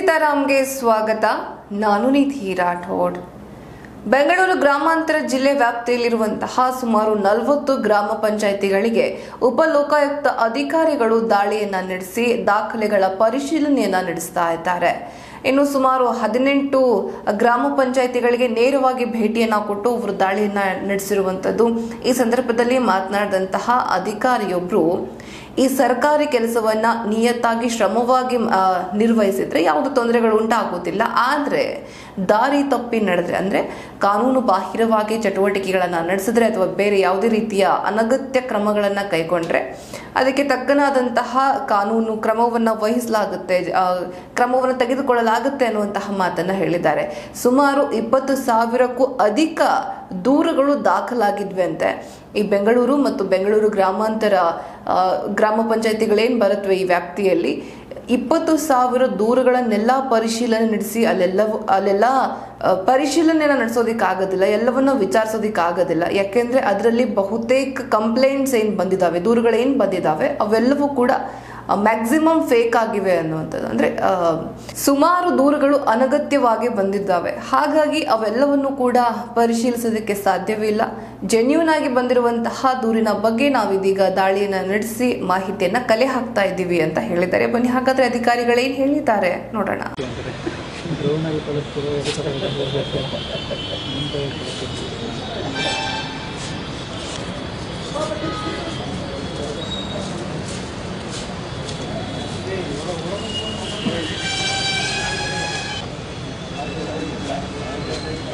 ಸೀತಾರಾಮ್ಗೆ ಸ್ವಾಗತ. ನಾನು ನಿಧಿ ರಾಠೋಡ್. ಬೆಂಗಳೂರು ಗ್ರಾಮಾಂತರ ಜಿಲ್ಲೆ ವ್ಯಾಪ್ತಿಯಲ್ಲಿರುವಂತಹ ಸುಮಾರು ನಲವತ್ತು ಗ್ರಾಮ ಪಂಚಾಯಿತಿಗಳಿಗೆ ಉಪಲೋಕಾಯುಕ್ತ ಅಧಿಕಾರಿಗಳು ದಾಳಿಯನ್ನ ನಡೆಸಿ ದಾಖಲೆಗಳ ಪರಿಶೀಲನೆಯನ್ನ ನಡೆಸ್ತಾ ಇದ್ದಾರೆ. ಇನ್ನು ಸುಮಾರು ಹದಿನೆಂಟು ಗ್ರಾಮ ಪಂಚಾಯಿತಿಗಳಿಗೆ ನೇರವಾಗಿ ಭೇಟಿಯನ್ನ ಕೊಟ್ಟು ಅವರು ದಾಳಿಯನ್ನ ನಡೆಸಿರುವಂತದ್ದು ಈ ಸಂದರ್ಭದಲ್ಲಿ ಮಾತನಾಡಿದಂತಹ ಅಧಿಕಾರಿಯೊಬ್ರು ಈ ಸರ್ಕಾರಿ ಕೆಲಸವನ್ನ ನಿಯತ್ತಾಗಿ ಶ್ರಮವಾಗಿ ನಿರ್ವಹಿಸಿದ್ರೆ ಯಾವುದು ತೊಂದರೆಗಳು ಉಂಟಾಗುವುದಿಲ್ಲ. ಆದ್ರೆ ದಾರಿ ತಪ್ಪಿ ನಡೆದ್ರೆ ಅಂದ್ರೆ ಕಾನೂನು ಬಾಹಿರವಾಗಿ ಚಟುವಟಿಕೆಗಳನ್ನ ನಡೆಸಿದ್ರೆ ಅಥವಾ ಬೇರೆ ಯಾವುದೇ ರೀತಿಯ ಅನಗತ್ಯ ಕ್ರಮಗಳನ್ನ ಕೈಗೊಂಡ್ರೆ ಅದಕ್ಕೆ ತಕ್ಕನಾದಂತಹ ಕಾನೂನು ಕ್ರಮವನ್ನ ವಹಿಸಲಾಗುತ್ತೆ ಕ್ರಮವನ್ನು ತೆಗೆದುಕೊಳ್ಳಲಾಗುತ್ತೆ ಅನ್ನುವಂತಹ ಮಾತನ್ನ ಹೇಳಿದ್ದಾರೆ. ಸುಮಾರು ಇಪ್ಪತ್ತು ಸಾವಿರಕ್ಕೂ ಅಧಿಕ ದೂರುಗಳು ದಾಖಲಾಗಿದ್ವಿ ಅಂತೆ. ಈ ಬೆಂಗಳೂರು ಮತ್ತು ಬೆಂಗಳೂರು ಗ್ರಾಮಾಂತರ ಗ್ರಾಮ ಪಂಚಾಯತಿಗಳೇನು ಬರುತ್ತವೆ ಈ ವ್ಯಾಪ್ತಿಯಲ್ಲಿ? ಇಪ್ಪತ್ತು ಸಾವಿರ ದೂರುಗಳನ್ನೆಲ್ಲ ಪರಿಶೀಲನೆ ನಡೆಸಿ, ಅಲ್ಲೆಲ್ಲವೂ, ಅಲ್ಲೆಲ್ಲ ಆಗೋದಿಲ್ಲ ನಡೆಸೋದಕ್ಕಾಗೋದಿಲ್ಲ, ಎಲ್ಲವನ್ನ ವಿಚಾರಿಸೋದಕ್ಕಾಗೋದಿಲ್ಲ. ಯಾಕೆಂದ್ರೆ ಅದರಲ್ಲಿ ಬಹುತೇಕ ಕಂಪ್ಲೇಂಟ್ಸ್ ಏನು ಬಂದಿದ್ದಾವೆ ದೂರುಗಳೇನು ಬಂದಿದ್ದಾವೆ ಅವೆಲ್ಲವೂ ಕೂಡ ಮ್ಯಾಕ್ಸಿಮಮ್ ಫೇಕ್ ಆಗಿವೆ ಅನ್ನುವಂಥದ್ದು. ಅಂದ್ರೆ ಸುಮಾರು ದೂರುಗಳು ಅನಗತ್ಯವಾಗಿ ಬಂದಿದ್ದಾವೆ. ಹಾಗಾಗಿ ಅವೆಲ್ಲವನ್ನು ಕೂಡ ಪರಿಶೀಲಿಸೋದಕ್ಕೆ ಸಾಧ್ಯವಿಲ್ಲ ಜೆನ್ಯೂನ್ ಆಗಿ ಬಂದಿರುವಂತಹ ದೂರಿನ ಬಗ್ಗೆ ನಾವಿದೀಗ ದಾಳಿಯನ್ನ ನಡೆಸಿ ಮಾಹಿತಿಯನ್ನ ಕಲೆ ಹಾಕ್ತಾ ಇದ್ದೀವಿ ಅಂತ ಹೇಳಿದ್ದಾರೆ. ಬನ್ನಿ, ಹಾಗಾದ್ರೆ ಅಧಿಕಾರಿಗಳೇನು ಹೇಳಿದ್ದಾರೆ ನೋಡೋಣ.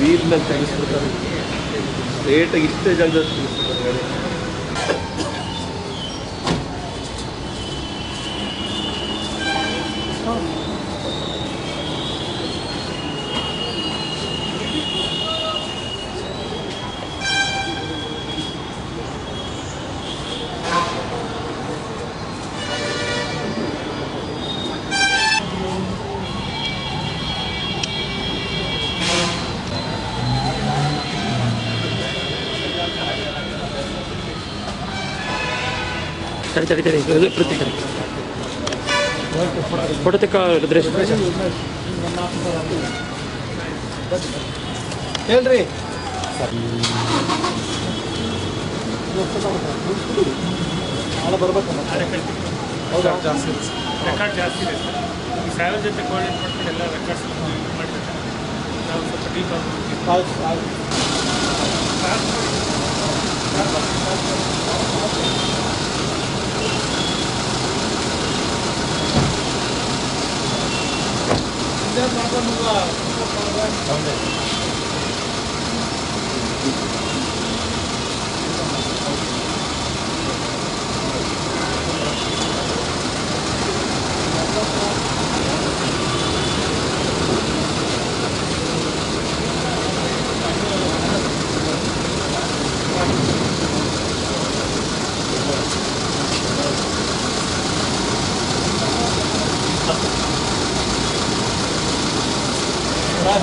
ವೀಲ್ನ ತೆಗೆಸ್ಬಿಡ್ತಾರೆ. ರೇಟಾಗಿ ಇಷ್ಟೇ ಜಾಗದಲ್ಲಿ ತೆಗೆಸ್ಬಿಡ್ತಾರೆ ಗಾಡಿ ತಡಿ ತಡಿ ತಡಿ ಇದು ಪ್ರತಿ ತಡಿ ಫೋಟೋ ತೆಕ್ಕ ರುದ್ರೇಶ್ ಹೇಳ್ರಿ. ನಾಳೆ ಬರ್ಬೇಕಲ್ಲ? ಹೌದಾ? ಜಾಸ್ತಿ ರೆಕಾರ್ಡ್ ಜಾಸ್ತಿ ಇದೆ ಸರ್. ಈ ಸಾವಿರ ಜೊತೆ ಕೋಆರ್ಡಿನೇಟ್ ಮಾಡ್ಕೊಂಡು ಎಲ್ಲ ರೆಕಾರ್ಡ್ಸ್ ಮಾಡಿರ್ತಾರೆ ನಾವು ಸ್ವಲ್ಪ ಡೀಪ್ ಆಗಿ 감사합니다. Alır.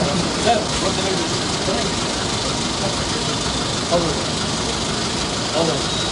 Alır.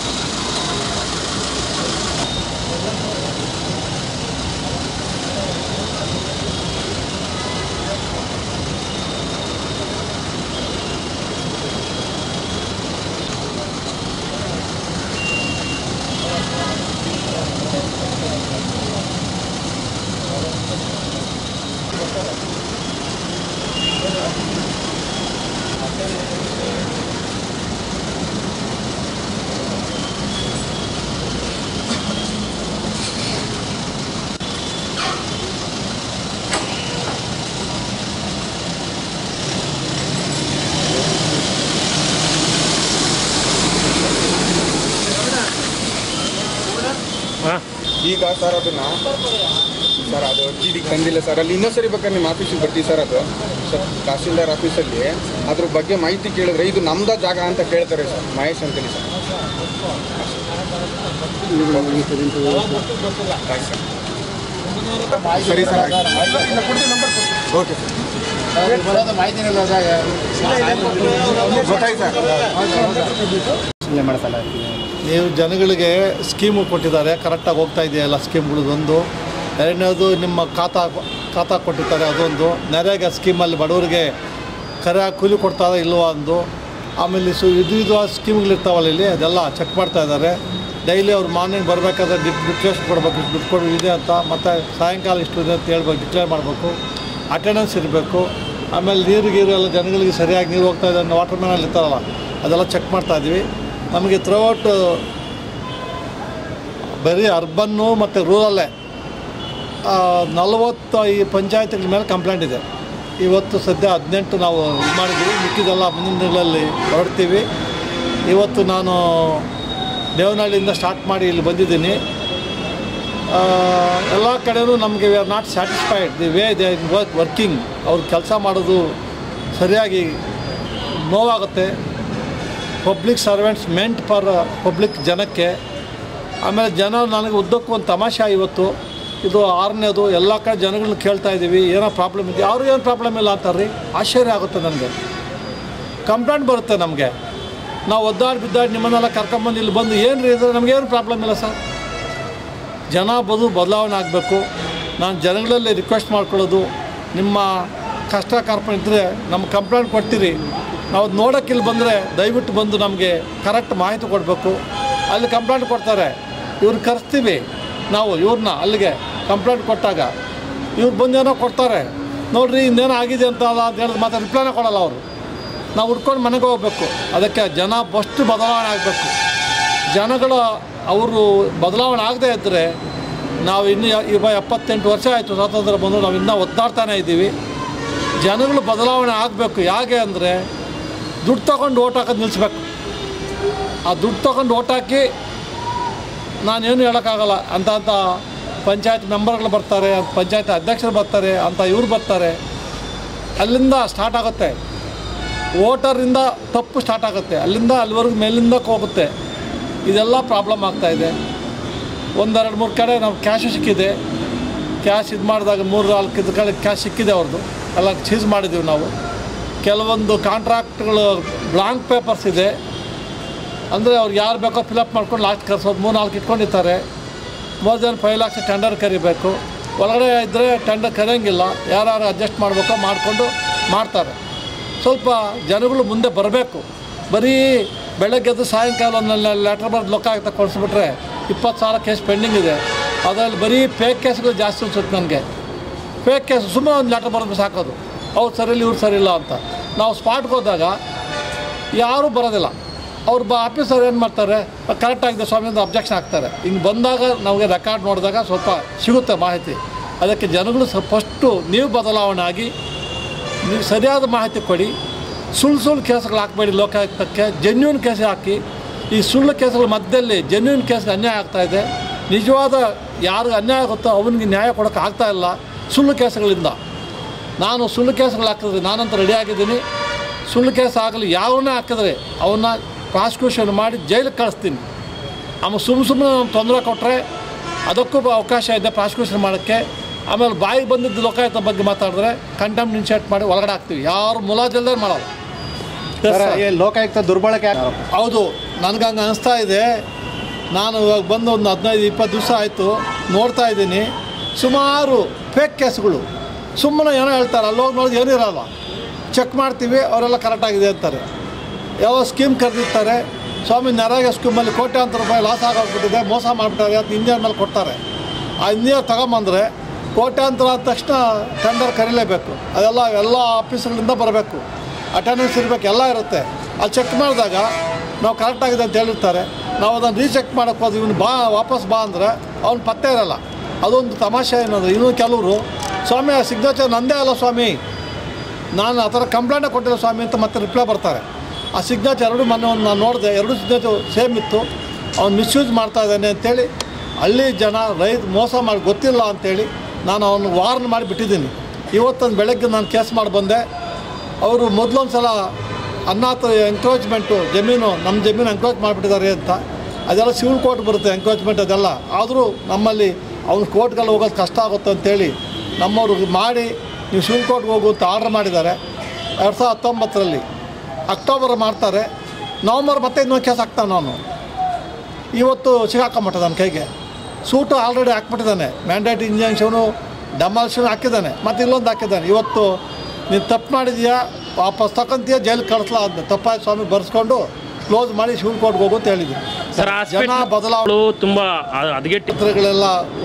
ಸರ್ ಅದನ್ನ ಸರ್ ಅದು ಅರ್ಜಿಗೆ ತಂದಿಲ್ಲ ಸರ್ ಅಲ್ಲಿ ಇನ್ನೊಂದು ಸರಿ ಬೇಕಾದ್ರೆ ನಿಮ್ಮ ಆಫೀಸಿಗೆ ಬರ್ತೀವಿ ಸರ್ ಅದು ಸರ್ ತಹಸೀಲ್ದಾರ್ ಆಫೀಸಲ್ಲಿ ಅದ್ರ ಬಗ್ಗೆ ಮಾಹಿತಿ ಕೇಳಿದ್ರೆ ಇದು ನಮ್ದ ಜಾಗ ಅಂತ ಕೇಳ್ತಾರೆ ಸರ್ ಮಹೇಶ್ ಅಂತೇಳಿ ಸರ್ ಸರಿ ಸರ್. ಸರಿ ಸರ್ ಆಯ್ತು. ಓಕೆ ಸರ್ ಗೊತ್ತಾಯ್ತು ಸರ್ ನೀವು ಜನಗಳಿಗೆ ಸ್ಕೀಮು ಕೊಟ್ಟಿದ್ದಾರೆ ಕರೆಕ್ಟಾಗಿ ಹೋಗ್ತಾ ಇದೆಯಾ ಎಲ್ಲ ಸ್ಕೀಮ್ಗಳದ್ದು ಎರಡನೇದು ನಿಮ್ಮ ಖಾತಾ ಖಾತಾ ಕೊಟ್ಟಿರ್ತಾರೆ ಅದೊಂದು. ನೆರೆಗೆ ಸ್ಕೀಮಲ್ಲಿ ಬಡವರಿಗೆ ಕರೆಯಾಗಿ ಕೂಲಿ ಕೊಡ್ತಾರಾ ಇಲ್ಲವೋ ಅಂದು. ಆಮೇಲೆ ಸು, ಇದು ಇದು ಸ್ಕೀಮ್ಗಳಿರ್ತಾವಲ್ಲ ಇಲ್ಲಿ, ಅದೆಲ್ಲ ಚೆಕ್ ಮಾಡ್ತಾ ಇದ್ದಾರೆ. ಡೈಲಿ ಅವ್ರು ಮಾರ್ನಿಂಗ್ ಬರಬೇಕಾದ್ರೆ ಡಿಪ್ ಡಿಕ್ಲೇಷನ್ ಕೊಡಬೇಕು ದುಡ್ಡು ಕೊಡು, ಇದೆ ಅಂತ, ಮತ್ತು ಸಾಯಂಕಾಲ ಇಷ್ಟು ಇದೆ ಅಂತ ಹೇಳ್ಬೇಕು ಡಿಕ್ಲೇರ್ ಮಾಡಬೇಕು. ಅಟೆಂಡೆನ್ಸ್ ಇರಬೇಕು. ಆಮೇಲೆ ನೀರು, ಗೀರು ಎಲ್ಲ ಜನಗಳಿಗೆ ಸರಿಯಾಗಿ ನೀರು ಹೋಗ್ತಾ ಇದೆ ವಾಟರ್ ಮ್ಯಾನಲ್ಲಿ ಇರ್ತಾರಲ್ಲ, ಅದೆಲ್ಲ ಚೆಕ್ ಮಾಡ್ತಾ ಇದ್ದೀವಿ ನಮಗೆ ಥ್ರೂಔಟ್ ಬರೀ ಅರ್ಬನ್ನು ಮತ್ತು ರೂರಲ್ಲೇ ನಲವತ್ತ ಈ ಪಂಚಾಯತ್ಗಳ ಮೇಲೆ ಕಂಪ್ಲೇಂಟ್ ಇದೆ. ಇವತ್ತು ಸದ್ಯ ಹದಿನೆಂಟು ನಾವು ಇದು ಮಾಡಿದ್ದೀವಿ, ಮಿಕ್ಕಿದೆಲ್ಲ ಮುಂದಿನ ದಿನಗಳಲ್ಲಿ ಹೊರಡ್ತೀವಿ. ಇವತ್ತು ನಾನು ದೇವನಹಳ್ಳಿಯಿಂದ ಸ್ಟಾರ್ಟ್ ಮಾಡಿ ಇಲ್ಲಿ ಬಂದಿದ್ದೀನಿ. ಎಲ್ಲ ಕಡೆಯೂ ನಮಗೆ we are not satisfied the way they work working ಅವ್ರು ಕೆಲಸ ಮಾಡೋದು ಸರಿಯಾಗಿ ನೋವಾಗುತ್ತೆ. Public servants meant for public ಜನಕ್ಕೆ. ಆಮೇಲೆ ಜನ ನನಗೆ ಉದ್ದಕ್ಕೂ ಒಂದು ತಮಾಷೆ ಇವತ್ತು ಇದು ಆರನೇದು, ಎಲ್ಲ ಕಡೆ ಜನಗಳನ್ನ ಕೇಳ್ತಾ ಇದ್ದೀವಿ, ಏನೋ ಪ್ರಾಬ್ಲಮ್ ಇದೆ. ಅವ್ರಿಗೆ ಏನು ಪ್ರಾಬ್ಲಮ್ ಇಲ್ಲ ಅಂತಾರೆ ರೀ ಆಶ್ಚರ್ಯ ಆಗುತ್ತೆ ನನಗೆ. ಕಂಪ್ಲೇಂಟ್ ಬರುತ್ತೆ ನಮಗೆ. ನಾವು ಒದ್ದಾಡಿ ಬಿದ್ದಾಡಿ ನಿಮ್ಮನ್ನೆಲ್ಲ ಕರ್ಕೊಂಬಂದು ಇಲ್ಲಿ ಬಂದು ಏನು ರೀ ಇದ್ರೆ ನಮಗೇನು ಪ್ರಾಬ್ಲಮ್ ಇಲ್ಲ ಸರ್? ಜನ ಬದು ಬದಲಾವಣೆ ಆಗಬೇಕು. ನಾನು ಜನಗಳಲ್ಲಿ ರಿಕ್ವೆಸ್ಟ್ ಮಾಡ್ಕೊಳ್ಳೋದು. ನಿಮ್ಮ ಕಷ್ಟ ಕಾರ್ಪಣೆ ಇದ್ದರೆ ನಮ್ಮ ಕಂಪ್ಲೇಂಟ್ ಕೊಡ್ತೀರಿ. ನಾವು ನೋಡೋಕ್ಕೆ ನೋಡೋಕೆ ಇಲ್ಲಿ ಬಂದರೆ ದಯವಿಟ್ಟು ಬಂದು ನಮಗೆ ಕರೆಕ್ಟ್ ಮಾಹಿತಿ ಕೊಡಬೇಕು. ಅಲ್ಲಿ ಕಂಪ್ಲೇಂಟ್ ಕೊಡ್ತಾರೆ ಇವ್ರು ಕರೆಸ್ತೀವಿ. ನಾವು ಇವ್ರನ್ನ ಅಲ್ಲಿಗೆ ಕಂಪ್ಲೇಂಟ್ ಕೊಟ್ಟಾಗ ಇವ್ರು ಬಂದೇನೋ ಕೊಡ್ತಾರೆ. ನೋಡ್ರಿ, ಇನ್ನೇನೋ ಆಗಿದೆ ಅಂತ ಅಲ್ಲ ಅಂತ ಹೇಳಿದ್ರೆ ಮತ್ತೆ ರಿಪ್ಲೈನೇ ಕೊಡಲ್ಲ ಅವರು. ನಾವು ಹುಡ್ಕೊಂಡು ಮನೆಗೆ ಹೋಗ್ಬೇಕು. ಅದಕ್ಕೆ ಜನ ಫಸ್ಟ್ ಬದಲಾವಣೆ ಆಗಬೇಕು. ಜನಗಳು ಅವರು ಬದಲಾವಣೆ ಆಗದೇ ಇದ್ದರೆ ನಾವು ಇನ್ನು ಇವಾಗ ಎಪ್ಪತ್ತೆಂಟು ವರ್ಷ ಆಯಿತು ಸ್ವಾತಂತ್ರ್ಯ ಬಂದು ನಾವು ಇನ್ನೂ ಒದ್ದಾಡ್ತಾನೆ ಇದ್ದೀವಿ. ಜನಗಳು ಬದಲಾವಣೆ ಆಗಬೇಕು. ಹೇಗೆ ಅಂದರೆ ದುಡ್ಡು ತಗೊಂಡು ಓಟ್ ಹಾಕೋದು ನಿಲ್ಲಿಸ್ಬೇಕು ಆ ದುಡ್ಡು ತಗೊಂಡು ಓಟ್ ಹಾಕಿ ನಾನೇನು ಹೇಳೋಕ್ಕಾಗಲ್ಲ. ಅಂತ ಅಂತ ಪಂಚಾಯತ್ ಮೆಂಬರ್ಗಳು ಬರ್ತಾರೆ, ಪಂಚಾಯತ್ ಅಧ್ಯಕ್ಷರು ಬರ್ತಾರೆ, ಅಂತ ಇವ್ರು ಬರ್ತಾರೆ. ಅಲ್ಲಿಂದ ಸ್ಟಾರ್ಟ್ ಆಗುತ್ತೆ. ವೋಟರಿಂದ ತಪ್ಪು ಸ್ಟಾರ್ಟ್ ಆಗುತ್ತೆ. ಅಲ್ಲಿಂದ ಅಲ್ಲಿವರೆಗೂ ಮೇಲಿಂದ ಹೋಗುತ್ತೆ. ಇದೆಲ್ಲ ಪ್ರಾಬ್ಲಮ್ ಆಗ್ತಾಯಿದೆ ಒಂದೆರಡು ಮೂರು ಕಡೆ ನಾವು ಕ್ಯಾಶು ಸಿಕ್ಕಿದೆ. ಕ್ಯಾಶ್ ಇದು ಮಾಡಿದಾಗ ಮೂರು ನಾಲ್ಕು ಇದು ಕಡೆ ಕ್ಯಾಶ್ ಸಿಕ್ಕಿದೆ ಅವ್ರದ್ದು. ಎಲ್ಲ ಚೀಸ್ ಮಾಡಿದ್ದೀವಿ ನಾವು. ಕೆಲವೊಂದು ಕಾಂಟ್ರಾಕ್ಟ್ಗಳು ಬ್ಲಾಂಕ್ ಪೇಪರ್ಸ್ ಇದೆ. ಅಂದರೆ ಅವ್ರು ಯಾರು ಬೇಕೋ ಫಿಲಪ್ ಮಾಡ್ಕೊಂಡು ಲಾಸ್ಟ್ ಕರ್ಸೋದು ಮೂರು ನಾಲ್ಕು ಇಟ್ಕೊಂಡಿರ್ತಾರೆ. More than five lakhs tender ಕರಿಬೇಕು. ಒಳಗಡೆ ಇದ್ದರೆ ಟೆಂಡರ್ ಕರೆಯೋಂಗಿಲ್ಲ ಯಾರು ಅಡ್ಜಸ್ಟ್ ಮಾಡಬೇಕೋ ಮಾಡಿಕೊಂಡು ಮಾಡ್ತಾರೆ. ಸ್ವಲ್ಪ ಜನಗಳು ಮುಂದೆ ಬರಬೇಕು. ಬರೀ ಬೆಳಗ್ಗೆದ್ದು ಸಾಯಂಕಾಲ ಒಂದು ಲೆಟ್ರ್ ಬರೆದು ಲೊಕ್ಕ ಆಗ್ತಾ ಕೊಡಿಸ್ಬಿಟ್ರೆ ಇಪ್ಪತ್ತು ಸಾವಿರ ಕೇಸ್ ಪೆಂಡಿಂಗ್ ಇದೆ. ಅದರಲ್ಲಿ ಬರೀ ಫೇಕ್ ಕೇಸ್ಗಳು ಜಾಸ್ತಿ ಅನ್ಸುತ್ತೆ ನನಗೆ. ಫೇಕ್ ಕೇಸ್ ಸುಮ್ಮನೆ ಒಂದು ಲೆಟ್ರ್ ಬರೆದು ಸಾಕೋದು. ಅವ್ರು ಸರಿ ಇಲ್ಲ ಇವ್ರು ಸರಿಯಿಲ್ಲ ಅಂತ. ನಾವು ಸ್ಪಾಟ್ಗೆ ಹೋದಾಗ ಯಾರೂ ಬರೋದಿಲ್ಲ. ಅವ್ರು ಬ ಆಫೀಸರ್ ಏನು ಮಾಡ್ತಾರೆ ಕರೆಕ್ಟ್ ಆಗಿದೆ ಸ್ವಾಮಿ ಅಂತ ಅಬ್ಜೆಕ್ಷನ್ ಹಾಕ್ತಾರೆ. ಹಿಂಗೆ ಬಂದಾಗ ನಮಗೆ ರೆಕಾರ್ಡ್ ನೋಡಿದಾಗ ಸ್ವಲ್ಪ ಸಿಗುತ್ತೆ ಮಾಹಿತಿ. ಅದಕ್ಕೆ ಜನಗಳು ಸ ಫಸ್ಟು ನೀವು ಬದಲಾವಣೆ ಆಗಿ, ನೀವು ಸರಿಯಾದ ಮಾಹಿತಿ ಕೊಡಿ. ಸುಳ್ಳು ಸುಳ್ಳು ಕೇಸ್ಗಳು ಹಾಕಬೇಡಿ ಲೋಕಾಯುಕ್ತಕ್ಕೆ. ಜೆನ್ಯೂನ್ ಕೇಸ್ ಹಾಕಿ. ಈ ಸುಳ್ಳು ಕೇಸ್ಗಳ ಮಧ್ಯದಲ್ಲಿ ಜೆನ್ಯೂನ್ ಕೇಸ್ಗೆ ಅನ್ಯಾಯ ಆಗ್ತಾ ಇದೆ. ನಿಜವಾದ ಯಾರು ಅನ್ಯಾಯ ಆಗುತ್ತೋ ಅವನಿಗೆ ನ್ಯಾಯ ಕೊಡೋಕ್ಕೆ ಆಗ್ತಾ ಇಲ್ಲ. ಸುಳ್ಳು ಕೇಸ್ಗಳಿಂದ. ನಾನು ಸುಳ್ಳು ಕೇಸ್ಗಳು ಹಾಕಿದ್ರೆ ನಾನಂತ ರೆಡಿ ಆಗಿದ್ದೀನಿ. ಸುಳ್ಳು ಕೇಸ್ ಆಗಲಿ ಯಾವನ್ನೇ ಹಾಕಿದ್ರೆ ಅವನ್ನ ಪ್ರಾಸಿಕ್ಯೂಷನ್ ಮಾಡಿ ಜೈಲಿಗೆ ಕಳಿಸ್ತೀನಿ. ಆಮೇಲೆ ಸುಮ್ಮ ಸುಮ್ಮನೆ ತೊಂದರೆ ಕೊಟ್ಟರೆ ಅದಕ್ಕೂ ಅವಕಾಶ ಇದೆ ಪ್ರಾಸಿಕ್ಯೂಷನ್ ಮಾಡೋಕ್ಕೆ. ಆಮೇಲೆ ಬಾಯಿಗೆ ಬಂದಿದ್ದು ಲೋಕಾಯುಕ್ತ ಬಗ್ಗೆ ಮಾತಾಡಿದ್ರೆ ಕಂಟೆಂಪ್ಟ್ ಮಾಡಿ ಒಳಗಡೆ ಹಾಕ್ತೀವಿ. ಯಾರು ಮುಲಾಜಿಲ್ದೇ ಮಾಡಲ್ಲ. ಲೋಕಾಯುಕ್ತ ದುರ್ಬಳಕೆ ಹೌದು ನನಗೆ ಹಂಗೆ ಅನಿಸ್ತಾ ಇದೆ. ನಾನು ಇವಾಗ ಬಂದು ಒಂದು ಹದಿನೈದು ಇಪ್ಪತ್ತು ದಿವಸ ಆಯಿತು ನೋಡ್ತಾ ಇದ್ದೀನಿ. ಸುಮಾರು ಫೇಕ್ ಕೇಸ್ಗಳು ಸುಮ್ಮನೆ ಏನೋ ಹೇಳ್ತಾರೆ, ಅಲ್ಲಿ ಹೋಗಿ ನೋಡಿದ್ರೆ ಏನೂ ಇರೋಲ್ಲ. ಚೆಕ್ ಮಾಡ್ತೀವಿ, ಅವರೆಲ್ಲ ಕರೆಕ್ಟಾಗಿದೆ ಅಂತಾರೆ. ಯಾವ ಸ್ಕೀಮ್ ಕರೆದಿರ್ತಾರೆ. ಸ್ವಾಮಿ, ನರೇಗಾ ಸ್ಕೀಮಲ್ಲಿ ಕೋಟ್ಯಾಂತರ ರೂಪಾಯಿ ಲಾಸ್ ಆಗೋಗ್ಬಿಟ್ಟಿದೆ, ಮೋಸ ಮಾಡಿಬಿಟ್ಟಾರೆ ಅಂತ ಇಂಜಿನಿಯರ್ ಮೇಲೆ ಕೊಡ್ತಾರೆ. ಆ ಇಂಜಿನಿಯರ್ ತಗೊಂಬಂದರೆ ಕೋಟ್ಯಾಂತರ ಆದ ತಕ್ಷಣ ಟೆಂಡರ್ ಕರೀಲೇಬೇಕು. ಅದೆಲ್ಲ ಎಲ್ಲ ಆಫೀಸ್ಗಳಿಂದ ಬರಬೇಕು. ಅಟೆಂಡೆನ್ಸ್ ಇರಬೇಕು, ಎಲ್ಲ ಇರುತ್ತೆ. ಅಲ್ಲಿ ಚೆಕ್ ಮಾಡಿದಾಗ ನಾವು ಕರೆಕ್ಟಾಗಿದೆ ಅಂತ ಹೇಳಿರ್ತಾರೆ. ನಾವು ಅದನ್ನು ರೀಚೆಕ್ ಮಾಡೋಕ್ಕೆ ಹೋದ್ರೆ ಇವನು ಬಾ, ವಾಪಸ್ ಬಾ ಅಂದರೆ ಅವ್ನು ಪತ್ತೆ ಇರಲ್ಲ. ಅದೊಂದು ತಮಾಷೆ ಏನಂದ್ರೆ, ಇನ್ನೂ ಕೆಲವರು ಸ್ವಾಮಿ ಆ ಸಿಗ್ನೇಚರ್ ನಂದೇ ಅಲ್ಲ ಸ್ವಾಮಿ. ನಾನು ಆ ಥರ ಕಂಪ್ಲೇಂಟೇ ಕೊಟ್ಟಿಲ್ಲ ಸ್ವಾಮಿ ಅಂತ ಮತ್ತೆ ರಿಪ್ಲೈ ಬರ್ತಾರೆ. ಆ ಸಿಗ್ನೇಚರ್ ಎರಡು ಮೊನ್ನೆ ಒಂದು ನಾನು ನೋಡಿದೆ, ಎರಡು ಸಿಗ್ನೇಚರ್ ಸೇಮ್ ಇತ್ತು. ಅವ್ನು ಮಿಸ್ಯೂಸ್ ಮಾಡ್ತಾ ಇದ್ದಾನೆ ಅಂತೇಳಿ, ಹಳ್ಳಿ ಜನ, ರೈತ ಮೋಸ ಮಾಡಿ ಗೊತ್ತಿಲ್ಲ ಅಂತೇಳಿ ನಾನು ಅವನು ವಾರ್ನ್ ಮಾಡಿ ಬಿಟ್ಟಿದ್ದೀನಿ. ಇವತ್ತೊಂದು ಬೆಳಗ್ಗೆ ನಾನು ಕೇಸ್ ಮಾಡಿ ಬಂದೆ. ಅವರು ಮೊದಲೊಂದು ಸಲ ಅನ್ನಾಥ ಎಂಕ್ರೋಚ್ಮೆಂಟು ಜಮೀನು, ನಮ್ಮ ಜಮೀನು ಎಂಕ್ರೋಚ್ ಮಾಡಿಬಿಟ್ಟಿದ್ದಾರೆ ಅಂತ. ಅದೆಲ್ಲ ಸಿವಿಲ್ ಕೋರ್ಟ್ ಬರುತ್ತೆ ಎಂಕ್ರೋಚ್ಮೆಂಟ್ ಅದೆಲ್ಲ. ಆದರೂ ನಮ್ಮಲ್ಲಿ ಅವ್ನು ಕೋರ್ಟ್ಗೆಲ್ಲ ಹೋಗೋದು ಕಷ್ಟ ಆಗುತ್ತೆ ಅಂತೇಳಿ ನಮ್ಮವರು ಮಾಡಿ ನೀವು ಸುಪ್ರೀಂ ಕೋರ್ಟ್ಗೆ ಹೋಗು ಅಂತ ಆರ್ಡ್ರ್ ಮಾಡಿದ್ದಾರೆ. ಎರಡು ಸಾವಿರದ ಹತ್ತೊಂಬತ್ತರಲ್ಲಿ. ಅಕ್ಟೋಬರ್ ಮಾಡ್ತಾರೆ. ನವಂಬರ್ ಮತ್ತೆ ಇನ್ನೊಂದು ಕೇಸ್ ಹಾಕ್ತಾನೆ ನಾನು. ಇವತ್ತು ಸಿಗಾಕೊಂಬಿಟ್ಟ ನನ್ನ ಕೈಗೆ. ಸೂಟು ಆಲ್ರೆಡಿ ಹಾಕ್ಬಿಟ್ಟಿದ್ದಾನೆ. ಮ್ಯಾಂಡೇಟ್ ಇಂಜೆಕ್ಷನು ಡಮಾಲ್ಷನ್ ಹಾಕಿದ್ದಾನೆ. ಮತ್ತು ಇಲ್ಲೊಂದು ಹಾಕಿದ್ದಾನೆ. ಇವತ್ತು ನೀನು ತಪ್ಪು ಮಾಡಿದೀಯಾ? ವಾಪಸ್ ತಗೊಂತೀಯ ಜೈಲ್ ಕಳಿಸ್ಲಾ ಅಂತ ತಪ್ಪಾಯ ಸ್ವಾಮಿ ಬರ್ಸ್ಕೊಂಡು ಕ್ಲೋಸ್ ಮಾಡಿ ಶಿವನ್ ಕೋರ್ಟ್ಗೆ ಹೋಗು ಅಂತ ಹೇಳಿದ್ವಿ ಸರ್ ಜನ ಬದಲಾವಣೆ ತುಂಬ ಹದಗೆಟ್ಟಿ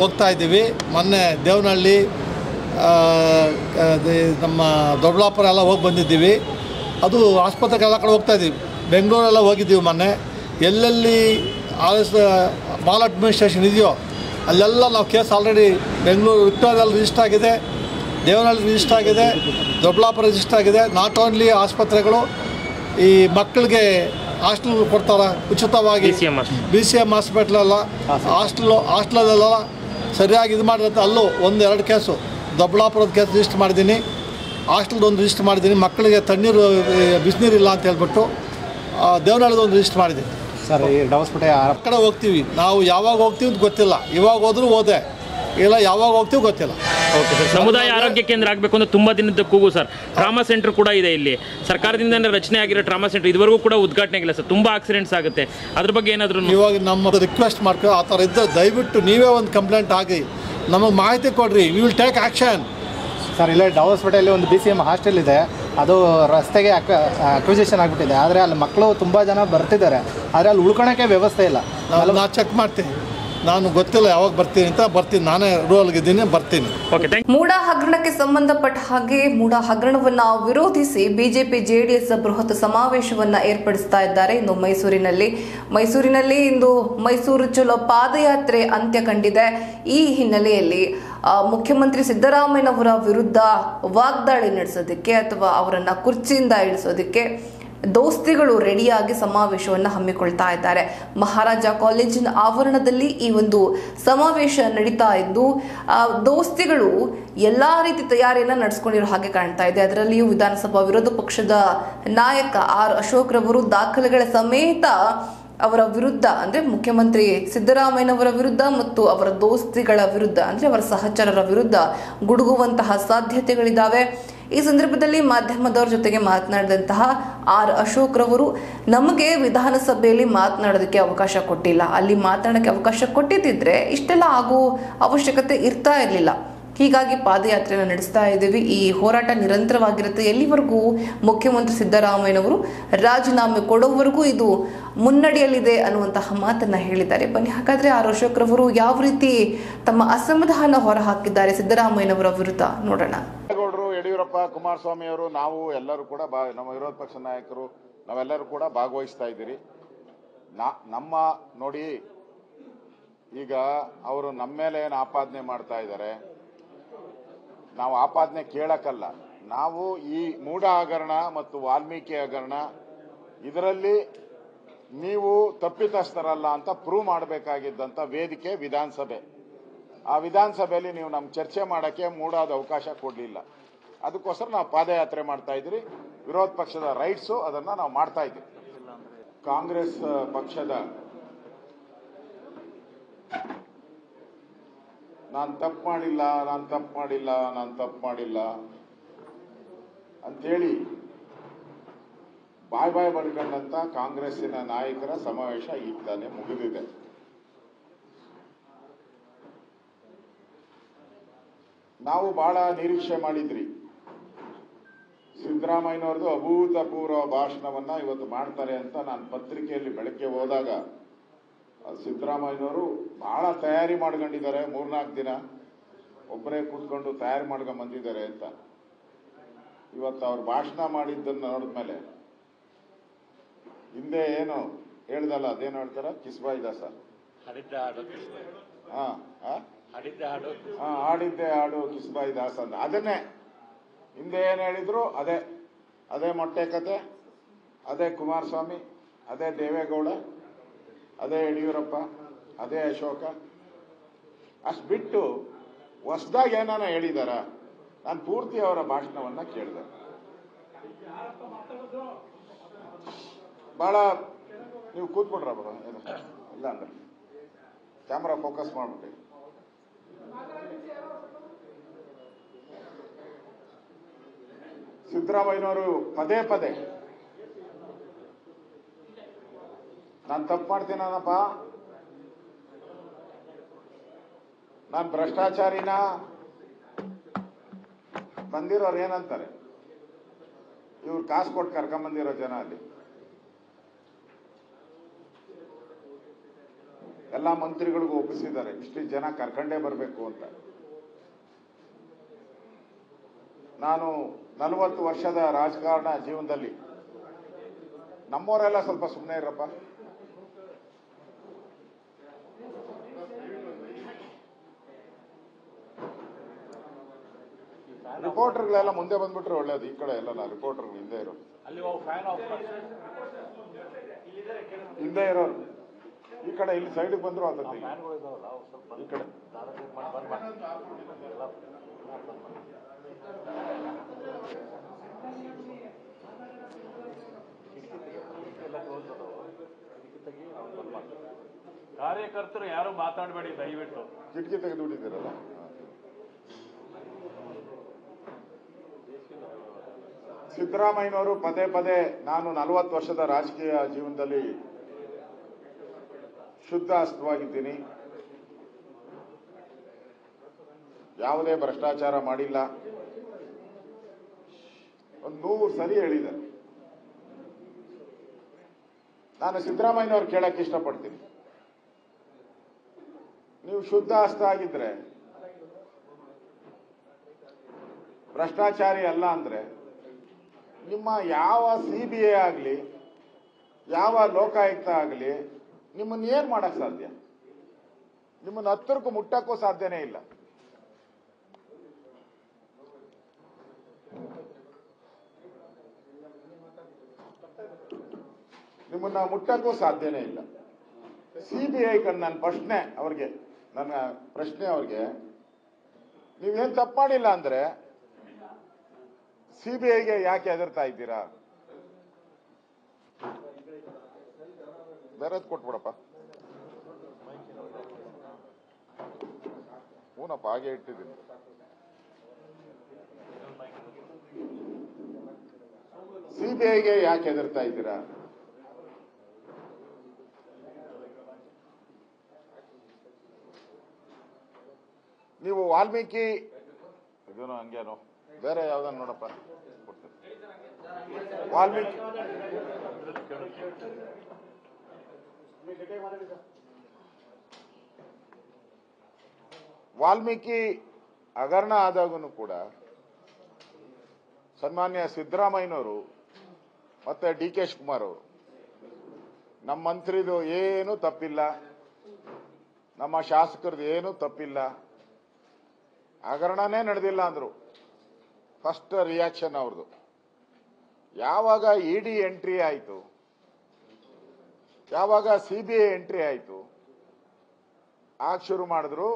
ಹೋಗ್ತಾ ಇದ್ದೀವಿ. ಮೊನ್ನೆ ದೇವನಹಳ್ಳಿ ನಮ್ಮ ದೊಡ್ಡಬಳ್ಳಾಪುರ ಎಲ್ಲ ಹೋಗಿ ಬಂದಿದ್ದೀವಿ. ಅದು ಆಸ್ಪತ್ರೆಗೆಲ್ಲ ಕಡೆ ಹೋಗ್ತಾ ಇದ್ದೀವಿ. ಬೆಂಗಳೂರೆಲ್ಲ ಹೋಗಿದ್ದೀವಿ ಮೊನ್ನೆ. ಎಲ್ಲೆಲ್ಲಿ ಆರ್ ಮಾಲ್ ಅಡ್ಮಿನಿಸ್ಟ್ರೇಷನ್ ಇದೆಯೋ ಅಲ್ಲೆಲ್ಲ ನಾವು ಕೇಸ್ ಆಲ್ರೆಡಿ ಬೆಂಗಳೂರು ವಿಕ್ಟೋರಿಯಲ್ಲಿ ರಿಜಿಸ್ಟರ್ ಆಗಿದೆ ದೇವನಹಳ್ಳಿ ರಿಜಿಸ್ಟರ್ ಆಗಿದೆ ದೊಡ್ಡಬಳ್ಳಾಪುರ ರಿಜಿಸ್ಟರ್ ಆಗಿದೆ. ನಾಟ್ ಓನ್ಲಿ ಆಸ್ಪತ್ರೆಗಳು ಈ ಮಕ್ಕಳಿಗೆ ಹಾಸ್ಟೆಲ್ ಕೊಡ್ತಾರೆ ಉಚಿತವಾಗಿ. ಬಿ ಸಿ ಎಂ ಹಾಸ್ಪಿಟ್ಲಲ್ಲ ಹಾಸ್ಟೆಲು ಹಾಸ್ಟೆಲಲ್ಲೆಲ್ಲ ಸರಿಯಾಗಿ ಇದು ಮಾಡಿರುತ್ತೆ. ಅಲ್ಲೂ ಒಂದು ಎರಡು ಕೇಸು. ದೊಡ್ಡಬಳ್ಳಾಪುರದ ಕೇಸ್ ರಿಜಿಸ್ಟರ್ ಮಾಡಿದ್ದೀನಿ. ಹಾಸ್ಟೆಲ್ದು ಒಂದು ರಿಜಿಸ್ಟರ್ ಮಾಡಿದ್ದೀನಿ. ಮಕ್ಕಳಿಗೆ ತಣ್ಣೀರು ಬಿಸಿನೀರಿಲ್ಲ ಅಂತ ಹೇಳ್ಬಿಟ್ಟು ದೇವನಹಳ್ಳಿದೊಂದು ದೇವನಹಳ್ಳಿದು ಒಂದು ರಿಜಿಸ್ಟರ್ ಮಾಡಿದ್ದೀನಿ. ಸರ್ ಈ ಡವಸ್ಪೇಟೆ ಆ ಕಡೆ ಹೋಗ್ತೀವಿ. ನಾವು ಯಾವಾಗ ಹೋಗ್ತೀವಿ ಅಂತ ಗೊತ್ತಿಲ್ಲ. ಇವಾಗ ಹೋದರೂ ಹೋದೆ. ಇಲ್ಲ ಯಾವಾಗ ಹೋಗ್ತೀವಿ ಗೊತ್ತಿಲ್ಲ. ಓಕೆ ಸರ್ ಸಮುದಾಯ ಆರೋಗ್ಯ ಕೇಂದ್ರ ಆಗಬೇಕು ಅಂದರೆ ತುಂಬ ದಿನದ ಕೂಗು ಸರ್. ಟ್ರಾಮಾ ಸೆಂಟರ್ ಕೂಡ ಇದೆ ಇಲ್ಲಿ. ಸರ್ಕಾರದಿಂದ ರಚನೆ ಆಗಿರೋ ಟ್ರಾಮಾ ಸೆಂಟರ್ ಇದುವರೆಗೂ ಕೂಡ ಉದ್ಘಾಟನೆ ಆಗಿಲ್ಲ ಸರ್. ತುಂಬ ಆಕ್ಸಿಡೆಂಟ್ಸ್ ಆಗುತ್ತೆ. ಅದ್ರ ಬಗ್ಗೆ ಏನಾದರೂ ಇವಾಗ ನಮ್ಮ ರಿಕ್ವೆಸ್ಟ್ ಮಾಡ್ಕೊ ಆ ಥರ ಇದ್ದರೆ ದಯವಿಟ್ಟು ನೀವೇ ಒಂದು ಕಂಪ್ಲೇಂಟ್ ಆಗಿ ನಮಗೆ ಮಾಹಿತಿ ಕೊಡ್ರಿ we will take action sir ಇಲ್ಲೇ ಡವಸ್ಪೇಟೆಯಲ್ಲಿ ಒಂದು ಬಿ ಸಿ ಎಂ ಹಾಸ್ಟೆಲ್ ಇದೆ. ಅದು ರಸ್ತೆಗೆ ಅಕ್ವಿಸೇಷನ್ ಆಗಿಬಿಟ್ಟಿದೆ. ಆದರೆ ಅಲ್ಲಿ ಮಕ್ಕಳು ತುಂಬ ಜನ ಬರ್ತಿದ್ದಾರೆ. ಆದರೆ ಅಲ್ಲಿ ಉಳ್ಕೊಳಕ್ಕೆ ವ್ಯವಸ್ಥೆ ಇಲ್ಲ. ನಾನು ಚೆಕ್ ಮಾಡ್ತೀನಿ ನಾನು ಗೊತ್ತಿಲ್ಲ ಯಾವಾಗ ಬರ್ತೀನಿ ಅಂತ ಬರ್ತೀನಿ. ನಾನೇ ರೂರಲ್ಗಿದ್ದೀನಿ ಬರ್ತೀನಿ. ಓಕೆ ಥ್ಯಾಂಕ್ ಮೂಡ ಹಗರಣಕ್ಕೆ ಸಂಬಂಧಪಟ್ಟ ಹಾಗೆ ಮೂಡ ಹಗರಣವನ್ನ ವಿರೋಧಿಸಿ ಬಿಜೆಪಿ ಜೆಡಿಎಸ್ ಬೃಹತ್ ಸಮಾವೇಶವನ್ನ ಏರ್ಪಡಿಸ್ತಾ ಇದ್ದಾರೆ ಇಂದು ಮೈಸೂರಿನಲ್ಲಿ. ಮೈಸೂರಿನಲ್ಲಿ ಇಂದು ಮೈಸೂರು ಚಲೋ ಪಾದಯಾತ್ರೆ ಅಂತ್ಯ ಕಂಡಿದೆ ಈ ಹಿನ್ನೆಲೆಯಲ್ಲಿ ಮುಖ್ಯಮಂತ್ರಿ ಸಿದ್ದರಾಮಯ್ಯನವರ ವಿರುದ್ಧ ವಾಗ್ದಾಳಿ ನಡೆಸೋದಕ್ಕೆ ಅಥವಾ ಅವರನ್ನ ಕುರ್ಚಿಯಿಂದ ಇಳಿಸೋದಕ್ಕೆ ದೋಸ್ತಿಗಳು ರೆಡಿಯಾಗಿ ಸಮಾವೇಶವನ್ನು ಹಮ್ಮಿಕೊಳ್ತಾ ಇದ್ದಾರೆ. ಮಹಾರಾಜ ಕಾಲೇಜಿನ ಆವರಣದಲ್ಲಿ ಈ ಒಂದು ಸಮಾವೇಶ ನಡೀತಾ ಇದ್ದು ದೋಸ್ತಿಗಳು ಎಲ್ಲ ರೀತಿ ತಯಾರಿಯನ್ನ ನಡೆಸ್ಕೊಂಡಿರೋ ಹಾಗೆ ಕಾಣ್ತಾ ಇದೆ. ಅದರಲ್ಲಿಯೂ ವಿಧಾನಸಭಾ ವಿರೋಧ ಪಕ್ಷದ ನಾಯಕ ಆರ್ ಅಶೋಕ್ ರವರು ದಾಖಲೆಗಳ ಸಮೇತ ಅವರ ವಿರುದ್ಧ, ಅಂದ್ರೆ ಮುಖ್ಯಮಂತ್ರಿ ಸಿದ್ದರಾಮಯ್ಯನವರ ವಿರುದ್ಧ ಮತ್ತು ಅವರ ದೋಸ್ತಿಗಳ ವಿರುದ್ಧ, ಅಂದ್ರೆ ಅವರ ಸಹಚರರ ವಿರುದ್ಧ ಗುಡುಗುವಂತಹ ಸಾಧ್ಯತೆಗಳಿದ್ದಾವೆ. ಈ ಸಂದರ್ಭದಲ್ಲಿ ಮಾಧ್ಯಮದವರ ಜೊತೆಗೆ ಮಾತನಾಡಿದಂತಹ ಆರ್ ಅಶೋಕ್ ರವರು ನಮಗೆ ವಿಧಾನಸಭೆಯಲ್ಲಿ ಮಾತನಾಡೋದಕ್ಕೆ ಅವಕಾಶ ಕೊಟ್ಟಿಲ್ಲ. ಅಲ್ಲಿ ಮಾತನಾಡೋಕ್ಕೆ ಅವಕಾಶ ಕೊಟ್ಟಿದ್ದಿದ್ರೆ ಇಷ್ಟೆಲ್ಲ ಆಗೋ ಅವಶ್ಯಕತೆ ಇರ್ತಾ ಇರಲಿಲ್ಲ. ಹೀಗಾಗಿ ಪಾದಯಾತ್ರೆಯನ್ನು ನಡೆಸ್ತಾ ಇದ್ದೀವಿ. ಈ ಹೋರಾಟ ನಿರಂತರವಾಗಿರುತ್ತೆ. ಎಲ್ಲಿವರೆಗೂ ಮುಖ್ಯಮಂತ್ರಿ ಸಿದ್ದರಾಮಯ್ಯನವರು ರಾಜೀನಾಮೆ ಕೊಡೋವರೆಗೂ ಇದು ಮುನ್ನಡೆಯಲ್ಲಿದೆ ಅನ್ನುವಂತಹ ಮಾತನ್ನ ಹೇಳಿದ್ದಾರೆ. ಬನ್ನಿ, ಹಾಗಾದ್ರೆ ಆರ್ ಅಶೋಕ್ ರವರು ಯಾವ ರೀತಿ ತಮ್ಮ ಅಸಮಾಧಾನ ಹೊರಹಾಕಿದ್ದಾರೆ ಸಿದ್ದರಾಮಯ್ಯನವರ ವಿರುದ್ಧ ನೋಡೋಣ. ಯಡಿಯೂರಪ್ಪ ಕುಮಾರಸ್ವಾಮಿ ಅವರು, ನಾವು ಎಲ್ಲರೂ ಕೂಡ ಬಾ, ನಮ್ಮ ವಿರೋಧ ಪಕ್ಷ ನಾಯಕರು, ನಾವೆಲ್ಲರೂ ಕೂಡ ಭಾಗವಹಿಸ್ತಾ ಇದ್ದೀರಿ. ನಮ್ಮ ನೋಡಿ, ಈಗ ಅವರು ನಮ್ಮ ಮೇಲೆ ಏನು ಆಪಾದನೆ ಮಾಡ್ತಾ ಇದ್ದಾರೆ, ನಾವು ಆಪಾದನೆ ಕೇಳಕ್ಕಲ್ಲ. ನಾವು ಈ ಮೂಢ ಹಗರಣ ಮತ್ತು ವಾಲ್ಮೀಕಿ ಹಗರಣ, ಇದರಲ್ಲಿ ನೀವು ತಪ್ಪಿತಸ್ಥರಲ್ಲ ಅಂತ ಪ್ರೂವ್ ಮಾಡಬೇಕಾಗಿದ್ದಂಥ ವೇದಿಕೆ ವಿಧಾನಸಭೆ. ಆ ವಿಧಾನಸಭೆಯಲ್ಲಿ ನೀವು ನಮ್ಮ ಚರ್ಚೆ ಮಾಡೋಕ್ಕೆ ಮೂಡಾದ ಅವಕಾಶ ಕೊಡಲಿಲ್ಲ. ಅದಕ್ಕೋಸ್ಕರ ನಾವು ಪಾದಯಾತ್ರೆ ಮಾಡ್ತಾ ಇದ್ರಿ ವಿರೋಧ ಪಕ್ಷದ ರೈಟ್ಸು ಅದನ್ನು ನಾವು ಮಾಡ್ತಾ ಇದ್ವಿ ಕಾಂಗ್ರೆಸ್ ಪಕ್ಷದ ನಾನು ತಪ್ಪು ಮಾಡಿಲ್ಲ, ನಾನು ತಪ್ಪು ಮಾಡಿಲ್ಲ, ನಾನು ತಪ್ಪು ಮಾಡಿಲ್ಲ ಅಂತೇಳಿ ಬಾಯ್ ಬಾಯ್ ಬಂದ್ಕೊಂಡಂತ ಕಾಂಗ್ರೆಸ್ಸಿನ ನಾಯಕರ ಸಮಾವೇಶ ಈಗ ತಾನೇ ಮುಗಿದಿದೆ. ನಾವು ಬಹಳ ನಿರೀಕ್ಷೆ ಮಾಡಿದ್ರಿ. ಸಿದ್ದರಾಮಯ್ಯನವ್ರದ್ದು ಅಭೂತಪೂರ್ವ ಭಾಷಣವನ್ನ ಇವತ್ತು ಮಾಡ್ತಾರೆ ಅಂತ ನಾನು ಪತ್ರಿಕೆಯಲ್ಲಿ ಬೆಳಗ್ಗೆ ಹೋದಾಗ ಸಿದ್ದರಾಮಯ್ಯನವರು ಬಹಳ ತಯಾರಿ ಮಾಡ್ಕೊಂಡಿದ್ದಾರೆ ಮೂರ್ನಾಲ್ಕು ದಿನ. ಒಬ್ಬರೇ ಕೂತ್ಕೊಂಡು ತಯಾರಿ ಮಾಡ್ಕೊಂಡ್ ಬಂದಿದ್ದಾರೆ ಅಂತ. ಇವತ್ತು ಅವ್ರು ಭಾಷಣ ಮಾಡಿದ್ದನ್ನು ನೋಡಿದ್ಮೇಲೆ ಹಿಂದೆ ಏನು ಹೇಳ್ದಲ್ಲ ಅದೇನು ಹೇಳ್ತಾರ? ಕಿಸ್ಬಾಯಿ ದಾಸ. ಹಾಡಿದ್ದೆ ಹಾ ಹಾ? ಆಡಿದ್ದೆ ಹಾಡು ಕಿಸ್ಬಾಯಿ ದಾಸ ಅಂತ. ಅದನ್ನೇ ಹಿಂದೆ ಏನು ಹೇಳಿದ್ರು? ಅದೇ ಅದೇ ಮೊಟ್ಟೆ ಕತೆ ಅದೇ ಕುಮಾರಸ್ವಾಮಿ, ಅದೇ ದೇವೇಗೌಡ, ಅದೇ ಯಡಿಯೂರಪ್ಪ, ಅದೇ ಅಶೋಕ. ಅಷ್ಟು ಬಿಟ್ಟು ಹೊಸ್ದಾಗಿ ಏನಾನ ಹೇಳಿದಾರ? ನಾನು ಪೂರ್ತಿ ಅವರ ಭಾಷಣವನ್ನ ಕೇಳಿದೆ. ಬಹಳ ನೀವು ಕೂತ್ಬಿಡ್ರ ಬರ ಇಲ್ಲ ಅಂದ್ರೆ. ಕ್ಯಾಮ್ರಾ ಫೋಕಸ್ ಮಾಡ್ಬಿಟ್ಟು ಸಿದ್ದರಾಮಯ್ಯನವರು ಪದೇ ಪದೇ, ನಾನು ತಪ್ಪು ಮಾಡ್ತೀನಪ್ಪ ನಾನು ಭ್ರಷ್ಟಾಚಾರಿನ ಬಂದಿರೋರು ಏನಂತಾರೆ? ಇವ್ರು ಕಾಸು ಕೊಟ್ಟು ಕರ್ಕೊಂಬಂದಿರೋ ಜನ ಅಲ್ಲಿ. ಎಲ್ಲ ಮಂತ್ರಿಗಳಿಗೂ ಒಪ್ಪಿಸಿದ್ದಾರೆ ಇಷ್ಟು ಜನ ಕರ್ಕೊಂಡೇ ಬರಬೇಕು ಅಂತ. ನಾನು ನಲವತ್ತು ವರ್ಷದ ರಾಜಕಾರಣ ಜೀವನದಲ್ಲಿ ನಮ್ಮವರೆಲ್ಲ ಸ್ವಲ್ಪ ಸುಮ್ಮನೆ ಇರಪ್ಪ. ರಿಪೋರ್ಟರ್ಗಳೆಲ್ಲ ಮುಂದೆ ಬಂದ್ಬಿಟ್ರೆ ಒಳ್ಳೇದು ಈ ಕಡೆ ಎಲ್ಲ ರಿಪೋರ್ಟರ್ ಹಿಂದೆ ಇರೋರು. ಹಿಂದೆ ಇರೋರು. ಈ ಕಡೆ ಇಲ್ಲಿ ಸೈಡ್ಗೆ ಬಂದ್ರು ಅದಕ್ಕೆ ಈ ಕಡೆ. ಕಾರ್ಯಕರ್ತರು ಯಾರು ಮಾತಾಡಬೇಡಿ, ದಯವಿಟ್ಟು. ಕಿಟಕಿ ತೆಗೆದು ಬಿಟ್ಟಿದ್ದೀರಲ್ಲ? ಸಿದ್ದರಾಮಯ್ಯನವರು ಪದೇ ಪದೇ ನಾನು ನಲವತ್ತು ವರ್ಷದ ರಾಜಕೀಯ ಜೀವನದಲ್ಲಿ ಶುದ್ಧ ಅಸ್ತವಾಗಿದ್ದೀನಿ ಯಾವುದೇ ಭ್ರಷ್ಟಾಚಾರ ಮಾಡಿಲ್ಲ. ಒಂದು ನೂರು ಸರಿ ಹೇಳಿದ್ದಾರೆ ನಾನು ಸಿದ್ದರಾಮಯ್ಯನವ್ರು ಕೇಳಕ್ಕೆ ಇಷ್ಟಪಡ್ತೀನಿ. ನೀವು ಶುದ್ಧ ಹಸ್ತ ಆಗಿದ್ರೆ, ಭ್ರಷ್ಟಾಚಾರಿ ಅಲ್ಲ ಅಂದ್ರೆ, ನಿಮ್ಮ ಯಾವ ಸಿ ಬಿ ಐ ಆಗಲಿ, ಯಾವ ಲೋಕಾಯುಕ್ತ ಆಗಲಿ ನಿಮ್ಮನ್ನ ಏನ್ ಮಾಡಕ್ ಸಾಧ್ಯ? ನಿಮ್ಮನ್ನ ಹತ್ತಿರಕ್ಕೂ ಮುಟ್ಟಕ್ಕೂ ಸಾಧ್ಯನೇ ಇಲ್ಲ. ನಿಮ್ಮನ್ನ ಮುಟ್ಟಕ್ಕೂ ಸಾಧ್ಯನೇ ಇಲ್ಲ. ಸಿ ಬಿ ಐ ನನ್ನ ಪ್ರಶ್ನೆ ಅವ್ರಿಗೆ, ನನ್ನ ಪ್ರಶ್ನೆ ಅವ್ರಿಗೆ, ನೀವೇನ್ ತಪ್ಪು ಮಾಡಿಲ್ಲ ಅಂದ್ರೆ ಸಿ ಬಿ ಐಗೆ ಯಾಕೆ ಹೆದರ್ತಾ ಇದ್ದೀರಾ? ಬೇರೆದ್ ಕೊಟ್ಬಿಡಪ್ಪ. ಹೂನಪ್ಪ, ಹಾಗೆ ಇಟ್ಟಿದ್ದೀನಿ. ಸಿ ಬಿ ಐಗೆ ಯಾಕೆ ಹೆದರ್ತಾ ಇದ್ದೀರಾ? ನೀವು ವಾಲ್ಮೀಕಿ ಇದೇನೋ ಹಂಗೇನೋ ಬೇರೆ ಯಾವ್ದನ್ನ ನೋಡಪ್ಪ. ವಾಲ್ಮೀಕಿ. ವಾಲ್ಮೀಕಿ ಹಗರಣ ಆದಾಗೂ ಕೂಡ ಸನ್ಮಾನ್ಯ ಸಿದ್ದರಾಮಯ್ಯನವರು ಮತ್ತೆ ಡಿ ಕೆ ಶಿವಕುಮಾರ್ ಅವರು ನಮ್ಮ ಮಂತ್ರಿದು ಏನು ತಪ್ಪಿಲ್ಲ ನಮ್ಮ ಶಾಸಕರದು ಏನು ತಪ್ಪಿಲ್ಲ. ಹಗರಣನೇ ನಡೆದಿಲ್ಲ ಅಂದ್ರು. ಫಸ್ಟ್ ರಿಯಾಕ್ಷನ್ ಅವ್ರದ್ದು ಯಾವಾಗ ಇ ಡಿ ಎಂಟ್ರಿ ಆಯಿತು? ಯಾವಾಗ ಸಿ ಬಿ ಐ ಎಂಟ್ರಿ ಆಯಿತು? ಆಗ ಶುರು ಮಾಡಿದ್ರು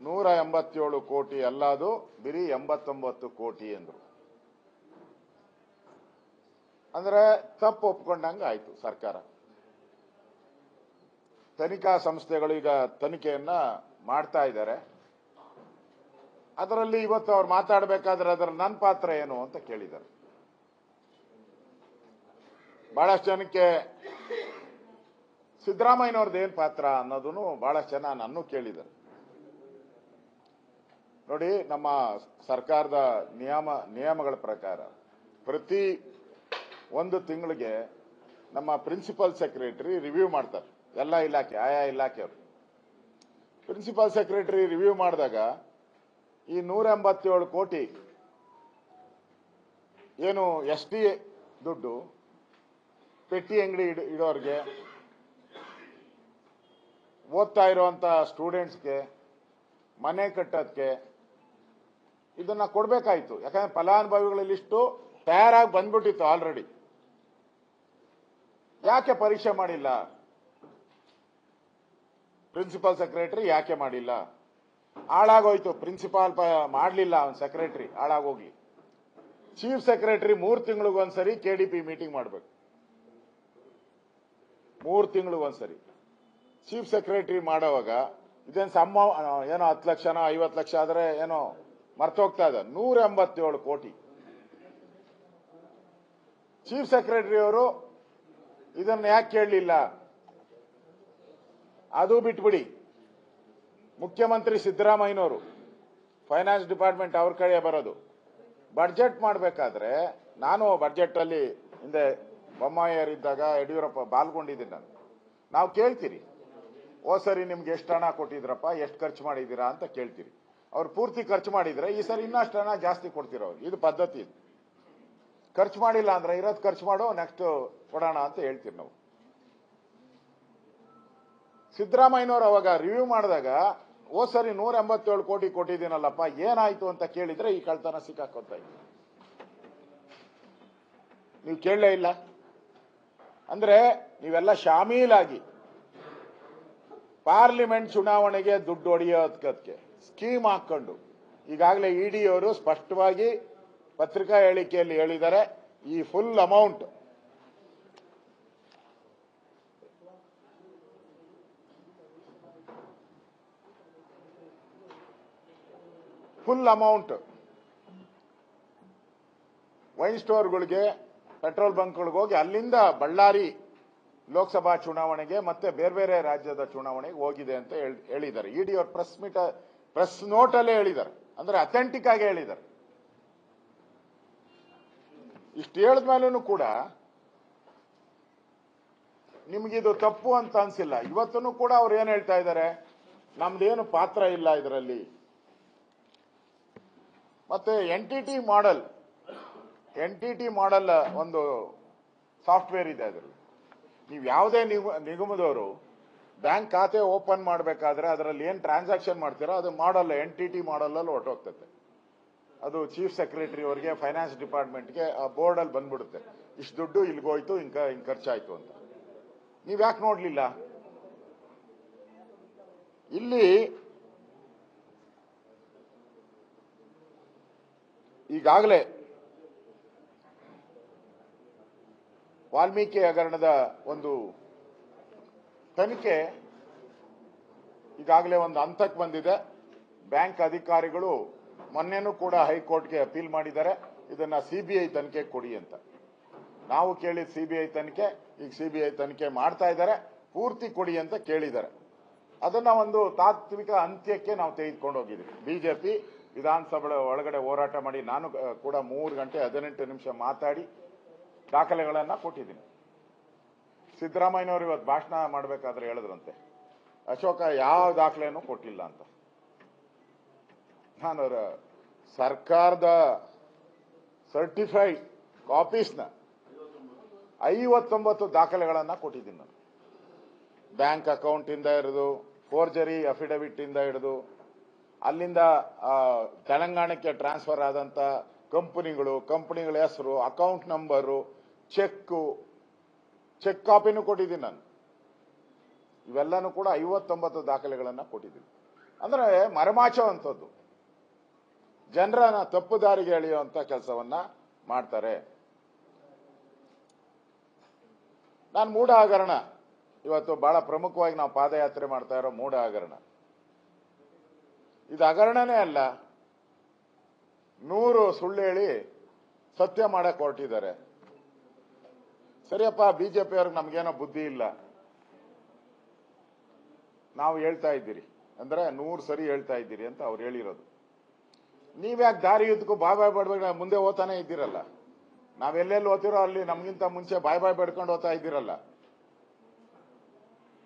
ನೂರ ಎಂಬತ್ತೇಳು ಕೋಟಿ ಅಲ್ಲದು, ಬಿರಿ ಎಂಬತ್ತೊಂಬತ್ತು ಕೋಟಿ ಎಂದ್ರು ಅಂದ್ರೆ ತಪ್ಪು ಒಪ್ಕೊಂಡಂಗೆ ಆಯ್ತು ಸರ್ಕಾರ. ತನಿಖಾ ಸಂಸ್ಥೆಗಳು ಈಗ ತನಿಖೆಯನ್ನ ಮಾಡ್ತಾ ಇದ್ದಾರೆ. ಅದರಲ್ಲಿ ಇವತ್ತು ಅವ್ರು ಮಾತಾಡಬೇಕಾದ್ರೆ ಅದರ ನನ್ನ ಪಾತ್ರ ಏನು ಅಂತ ಕೇಳಿದ್ದಾರೆ. ಬಹಳಷ್ಟು ಜನಕ್ಕೆ ಸಿದ್ದರಾಮಯ್ಯನವ್ರದ್ದು ಏನು ಪಾತ್ರ ಅನ್ನೋದನ್ನು ಬಹಳಷ್ಟು ಜನ ನನ್ನ ಕೇಳಿದ್ದಾರೆ. ನೋಡಿ, ನಮ್ಮ ಸರ್ಕಾರದ ನಿಯಮ, ನಿಯಮಗಳ ಪ್ರಕಾರ ಪ್ರತಿ ಒಂದು ತಿಂಗಳಿಗೆ ನಮ್ಮ ಪ್ರಿನ್ಸಿಪಲ್ ಸೆಕ್ರೆಟರಿ ರಿವ್ಯೂ ಮಾಡ್ತಾರೆ. ಎಲ್ಲ ಇಲಾಖೆ, ಆಯಾ ಇಲಾಖೆಯವರು. ಪ್ರಿನ್ಸಿಪಲ್ ಸೆಕ್ರೆಟರಿ ರಿವ್ಯೂ ಮಾಡಿದಾಗ ಈ ನೂರ ಎಂಬತ್ತೇಳು ಕೋಟಿ ಏನು ಎಸ್ ಟಿ ದುಡ್ಡು ಪೆಟ್ಟಿ ಅಂಗಡಿ ಇಡ್- ಇಡೋರ್ಗೆ ಓದ್ತಾ ಇರುವಂತ ಸ್ಟೂಡೆಂಟ್ಸ್ಗೆ, ಮನೆ ಕಟ್ಟೋದಕ್ಕೆ ಇದನ್ನ ಕೊಡ್ಬೇಕಾಯ್ತು. ಯಾಕಂದ್ರೆ ಫಲಾನುಭವಿಗಳ ಲಿಸ್ಟು ತಯಾರಾಗಿ ಬಂದ್ಬಿಟ್ಟಿತ್ತು ಆಲ್ರೆಡಿ ಯಾಕೆ ಪರೀಕ್ಷೆ ಮಾಡಿಲ್ಲ? ಪ್ರಿನ್ಸಿಪಲ್ ಸೆಕ್ರೆಟರಿ ಯಾಕೆ ಮಾಡಿಲ್ಲ? ಹಾಳಾಗೋಯ್ತು. ಪ್ರಿನ್ಸಿಪಾಲ್ ಮಾಡಲಿಲ್ಲ ಅವನ್ ಸೆಕ್ರೆಟರಿ ಹಾಳಾಗೋಗ್ಲಿ. ಚೀಫ್ ಸೆಕ್ರೆಟರಿ ಮೂರು ತಿಂಗಳಿಗೊಂದ್ಸರಿ ಕೆ ಡಿ ಪಿ ಮೀಟಿಂಗ್ ಮಾಡಬೇಕು. ಮೂರು ತಿಂಗಳಿಗೊಂದ್ಸರಿ. ಚೀಫ್ ಸೆಕ್ರೆಟರಿ ಮಾಡೋವಾಗ ಇದೇನು ಸಮ ಏನೋ ಹತ್ತು ಲಕ್ಷನೋ ಐವತ್ತು ಲಕ್ಷ ಆದರೆ ಏನೋ ಮರ್ತೋಗ್ತಾ ಇದೆ. ನೂರ ಎಂಬತ್ತೇಳು ಕೋಟಿ. ಚೀಫ್ ಸೆಕ್ರೆಟರಿ ಅವರು ಇದನ್ನು ಯಾಕೆ ಕೇಳಲಿಲ್ಲ? ಅದು ಬಿಟ್ಬಿಡಿ. ಮುಖ್ಯಮಂತ್ರಿ ಸಿದ್ದರಾಮಯ್ಯನವರು ಫೈನಾನ್ಸ್ ಡಿಪಾರ್ಟ್ಮೆಂಟ್ ಅವ್ರ ಕಡೆ ಬರೋದು. ಬಡ್ಜೆಟ್ ಮಾಡಬೇಕಾದ್ರೆ, ನಾನು ಬಡ್ಜೆಟ್ ಅಲ್ಲಿ ಹಿಂದೆ ಬೊಮ್ಮಾಯಿಯರಿದ್ದಾಗ ಯಡಿಯೂರಪ್ಪ ಪಾಲ್ಗೊಂಡಿದ್ದೀನಿ ನಾನು. ನಾವು ಕೇಳ್ತೀರಿ, ಓ ಸರಿ ನಿಮ್ಗೆ ಎಷ್ಟು ಹಣ ಕೊಟ್ಟಿದ್ರಪ್ಪ, ಎಷ್ಟು ಖರ್ಚು ಮಾಡಿದ್ದೀರಾ ಅಂತ ಕೇಳ್ತೀರಿ. ಅವ್ರು ಪೂರ್ತಿ ಖರ್ಚು ಮಾಡಿದ್ರೆ, ಈ ಸರಿ ಇನ್ನಷ್ಟು ಹಣ ಜಾಸ್ತಿ ಕೊಡ್ತೀರೋ ಇದು ಪದ್ಧತಿ ಇದು. ಖರ್ಚು ಮಾಡಿಲ್ಲ ಅಂದ್ರೆ ಇರೋದು ಖರ್ಚು ಮಾಡೋ ನೆಕ್ಸ್ಟ್ ಕೊಡೋಣ ಅಂತ ಹೇಳ್ತೀರಿ ನಾವು. ಸಿದ್ದರಾಮಯ್ಯನವರು ಅವಾಗ ರಿವ್ಯೂ ಮಾಡಿದಾಗ ಓ ಸರಿ ನೂರ ಎಂಬತ್ತೇಳು ಕೋಟಿ ಕೊಟ್ಟಿದ್ದೀನಲ್ಲಪ್ಪ, ಏನಾಯ್ತು ಅಂತ ಕೇಳಿದ್ರೆ ಈ ಕಳ್ತನ ಸಿಕ್ಕಾಕೊಂತ ನೀವು ಕೇಳಲೇ ಇಲ್ಲ. ಅಂದ್ರೆ ನೀವೆಲ್ಲ ಶಾಮೀಲಾಗಿ ಪಾರ್ಲಿಮೆಂಟ್ ಚುನಾವಣೆಗೆ ದುಡ್ಡು ಹೊಡೆಯೋದಕ್ಕೆ ಸ್ಕೀಮ್ ಹಾಕೊಂಡು ಈಗಾಗಲೇ ಇಡಿ ಅವರು ಸ್ಪಷ್ಟವಾಗಿ ಪತ್ರಿಕಾ ಹೇಳಿಕೆಯಲ್ಲಿ ಹೇಳಿದ್ದಾರೆ, ಈ full amount full amount. Wine ಸ್ಟೋರ್ಗಳಿಗೆ, petrol ಬಂಕ್ಗಳಿಗೆ ಹೋಗಿ ಅಲ್ಲಿಂದ ಬಳ್ಳಾರಿ ಲೋಕಸಭಾ ಚುನಾವಣೆಗೆ ಮತ್ತೆ ಬೇರೆ ಬೇರೆ ರಾಜ್ಯದ ಚುನಾವಣೆಗೆ ಹೋಗಿದೆ ಅಂತ ಹೇಳ್- ಹೇಳಿದ್ದಾರೆ. ಇಡಿ ಅವ್ರ ಪ್ರೆಸ್ ಮೀಟ್ ಪ್ರೆಸ್ ನೋಟಲ್ಲೇ ಹೇಳಿದ್ದಾರೆ. ಅಂದ್ರೆ ಅಥೆಂಟಿಕ್ ಆಗಿ ಹೇಳಿದ್ದಾರೆ. ಇಷ್ಟು ಹೇಳಿದ್ಮೇಲೂ ಕೂಡ ನಿಮಗಿದು ತಪ್ಪು ಅಂತ ಅನ್ಸಿಲ್ಲ. ಇವತ್ತೂ ಕೂಡ ಅವ್ರು ಏನ್ ಹೇಳ್ತಾ ಇದ್ದಾರೆ? ನಮ್ದೇನು ಪಾತ್ರ ಇಲ್ಲ ಇದರಲ್ಲಿ. ಮತ್ತೆ N T T model N T T model ಒಂದು ಸಾಫ್ಟ್ವೇರ್ ಇದೆ ಅದರಲ್ಲಿ. ನೀವು ಯಾವುದೇ ನಿಗಮ ನಿಗಮದವರು ಬ್ಯಾಂಕ್ ಖಾತೆ ಓಪನ್ ಮಾಡಬೇಕಾದ್ರೆ ಅದರಲ್ಲಿ ಏನು ಟ್ರಾನ್ಸಾಕ್ಷನ್ ಮಾಡ್ತೀರೋ ಅದು ಮಾಡಲ್ಲ ಎನ್ ಟಿ ಟಿ ಮಾಡಲಲ್ಲಿ ಹೊರಟೋಗ್ತದೆ ಅದು ಚೀಫ್ ಸೆಕ್ರೆಟರಿ ಅವರಿಗೆ ಫೈನಾನ್ಸ್ ಡಿಪಾರ್ಟ್ಮೆಂಟ್ಗೆ ಆ ಬೋರ್ಡಲ್ಲಿ ಬಂದ್ಬಿಡುತ್ತೆ. ಇಷ್ಟು ದುಡ್ಡು ಇಲ್ಲಿಗೋಯ್ತು ಹಿಂಗ ಹಿಂಗೆ ಖರ್ಚಾಯ್ತು ಅಂತ. ನೀವು ಯಾಕೆ ನೋಡಲಿಲ್ಲ? ಇಲ್ಲಿ ಈಗಾಗಲೇ ವಾಲ್ಮೀಕಿ ಹಗರಣದ ಒಂದು ತನಿಖೆ ಈಗಾಗಲೇ ಒಂದು ಹಂತಕ್ಕೆ ಬಂದಿದೆ. ಬ್ಯಾಂಕ್ ಅಧಿಕಾರಿಗಳು ಮೊನ್ನೆನೂ ಕೂಡ ಹೈಕೋರ್ಟ್ಗೆ ಅಪೀಲ್ ಮಾಡಿದ್ದಾರೆ. ಇದನ್ನ ಸಿಬಿಐ ತನಿಖೆ ಕೊಡಿ ಅಂತ. ನಾವು ಕೇಳಿದ ಸಿಬಿಐ ತನಿಖೆ, ಈಗ ಸಿಬಿಐ ತನಿಖೆ ಮಾಡ್ತಾ ಇದ್ದಾರೆ. ಪೂರ್ತಿ ಕೊಡಿ ಅಂತ ಕೇಳಿದ್ದಾರೆ. ಅದನ್ನ ಒಂದು ತಾತ್ವಿಕ ಅಂತ್ಯಕ್ಕೆ ನಾವು ತೆಗೆದುಕೊಂಡು ಹೋಗಿದ್ದೀವಿ. ಬಿಜೆಪಿ ವಿಧಾನಸಭೆ ಒಳಗಡೆ ಹೋರಾಟ ಮಾಡಿ ನಾನು ಕೂಡ ಮೂರು ಗಂಟೆ ಹದಿನೆಂಟು ನಿಮಿಷ ಮಾತಾಡಿ ದಾಖಲೆಗಳನ್ನ ಕೊಟ್ಟಿದ್ದೀನಿ. ಸಿದ್ದರಾಮಯ್ಯನವರು ಇವತ್ತು ಭಾಷಣ ಮಾಡಬೇಕಾದ್ರೆ ಹೇಳಿದ್ರಂತೆ, ಅಶೋಕ ಯಾವ ದಾಖಲೆಯನ್ನು ಕೊಟ್ಟಿಲ್ಲ ಅಂತ. ನಾನು ಸರ್ಕಾರದ ಸರ್ಟಿಫೈಡ್ ಕಾಪೀಸ್ನ ಐವತ್ತೊಂಬತ್ತು ದಾಖಲೆಗಳನ್ನು ಕೊಟ್ಟಿದ್ದೀನಿ ನಾನು. ಬ್ಯಾಂಕ್ ಅಕೌಂಟ್ ಇಂದ ಹಿಡಿದು, ಫೋರ್ಜರಿ ಅಫಿಡವಿಟ್ ಇಂದ ಹಿಡಿದು ಅಲ್ಲಿಂದ ತೆಲಂಗಾಣಕ್ಕೆ ಟ್ರಾನ್ಸ್ಫರ್ ಆದಂತ ಕಂಪನಿಗಳು, ಕಂಪನಿಗಳ ಹೆಸರು ಅಕೌಂಟ್ ನಂಬರು ಚೆಕ್ಕು ಚೆಕ್ ಕಾಪಿನೂ ಕೊಟ್ಟಿದ್ದೀನಿ ನಾನು. ಇವೆಲ್ಲನೂ ಕೂಡ ಐವತ್ತೊಂಬತ್ತು ದಾಖಲೆಗಳನ್ನ ಕೊಟ್ಟಿದ್ದೀನಿ. ಅಂದ್ರೆ ಅಂತದ್ದು ಜನರನ್ನ ತಪ್ಪು ದಾರಿಗೆ ಎಳೆಯುವಂತ ಕೆಲಸವನ್ನ ಮಾಡ್ತಾರೆ. ನಾನು ಮೂಢ ಹಗರಣ ಇವತ್ತು ಬಹಳ ಪ್ರಮುಖವಾಗಿ ನಾವು ಪಾದಯಾತ್ರೆ ಮಾಡ್ತಾ ಇರೋ ಮೂಢ ಹಗರಣ ಇದು ಹಗರಣನೇ ಅಲ್ಲ. ನೂರು ಸುಳ್ಳು ಹೇಳಿ ಸತ್ಯ ಮಾಡಕ್ ಹೊರಟಿದ್ದಾರೆ. ಸರಿಯಪ್ಪ ಬಿಜೆಪಿ ಅವ್ರಿಗೆ ನಮ್ಗೇನೋ ಬುದ್ಧಿ ಇಲ್ಲ. ನಾವು ಹೇಳ್ತಾ ಇದ್ದೀರಿ. ಅಂದ್ರೆ ನೂರು ಸರಿ ಹೇಳ್ತಾ ಇದ್ದೀರಿ ಅಂತ ಅವ್ರು ಹೇಳಿರೋದು. ನೀವ್ಯಾಕೆ ದಾರಿ ಇದ್ಕೂ ಬಾಯ್ ಬಾಯ್ ಬಡ್ಬೇಡ ಮುಂದೆ ಓದ್ತಾನೆ ಇದ್ದೀರಲ್ಲ. ನಾವೆಲ್ಲೆಲ್ಲಿ ಓದ್ತಿರೋ ಅಲ್ಲಿ ನಮ್ಗಿಂತ ಮುಂಚೆ ಬಾಯ್ ಬಾಯ್ ಬೆಡ್ಕೊಂಡು ಓದ್ತಾ ಇದ್ದೀರಲ್ಲ.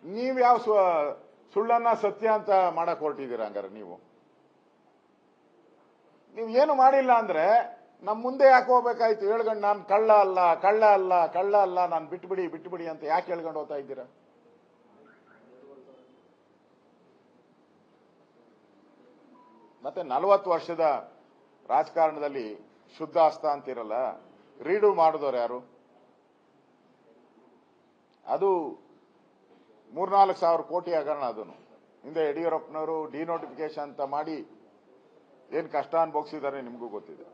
ನೀವ್ ಯಾವ ಸ್ವ- ಸುಳ್ಳನ್ನ ಸತ್ಯ ಅಂತ ಮಾಡಕ್ ಹೊರಟಿದ್ದೀರಾ ಹಂಗಾರೆ ನೀವು? ನೀವು ಏನು ಮಾಡಿಲ್ಲ ಅಂದ್ರೆ ನಮ್ ಮುಂದೆ ಯಾಕೆ ಹೋಗ್ಬೇಕಾಯ್ತು? ಹೇಳ್ಕೊಂಡು ನಾನು ಕಳ್ಳ ಅಲ್ಲ ಕಳ್ಳ ಅಲ್ಲ ಕಳ್ಳ ಅಲ್ಲ, ನಾನು ಬಿಟ್ಬಿಡಿ ಬಿಟ್ಬಿಡಿ ಅಂತ ಯಾಕೆ ಹೇಳ್ಕೊಂಡು ಹೋಗ್ತಾ ಇದ್ದೀರಾ? ಮತ್ತೆ ನಲವತ್ತು ವರ್ಷದ ರಾಜಕಾರಣದಲ್ಲಿ ಶುದ್ಧ ಹಸ್ತ ಅಂತಿರಲ್ಲ ರೀಡು ಮಾಡಿದವ್ರು ಯಾರು? ಅದು ಮೂರ್ನಾಲ್ಕು ಸಾವಿರ ಕೋಟಿ ಹಗರಣ ಅದನ್ನು ಹಿಂದೆ ಯಡಿಯೂರಪ್ಪನವರು ಡಿನೋಟಿಫಿಕೇಶನ್ ಅಂತ ಮಾಡಿ ಏನು ಕಷ್ಟ ಅನುಭವಿಸಿದ್ದಾರೆ ನಿಮಗೂ ಗೊತ್ತಿದೆ.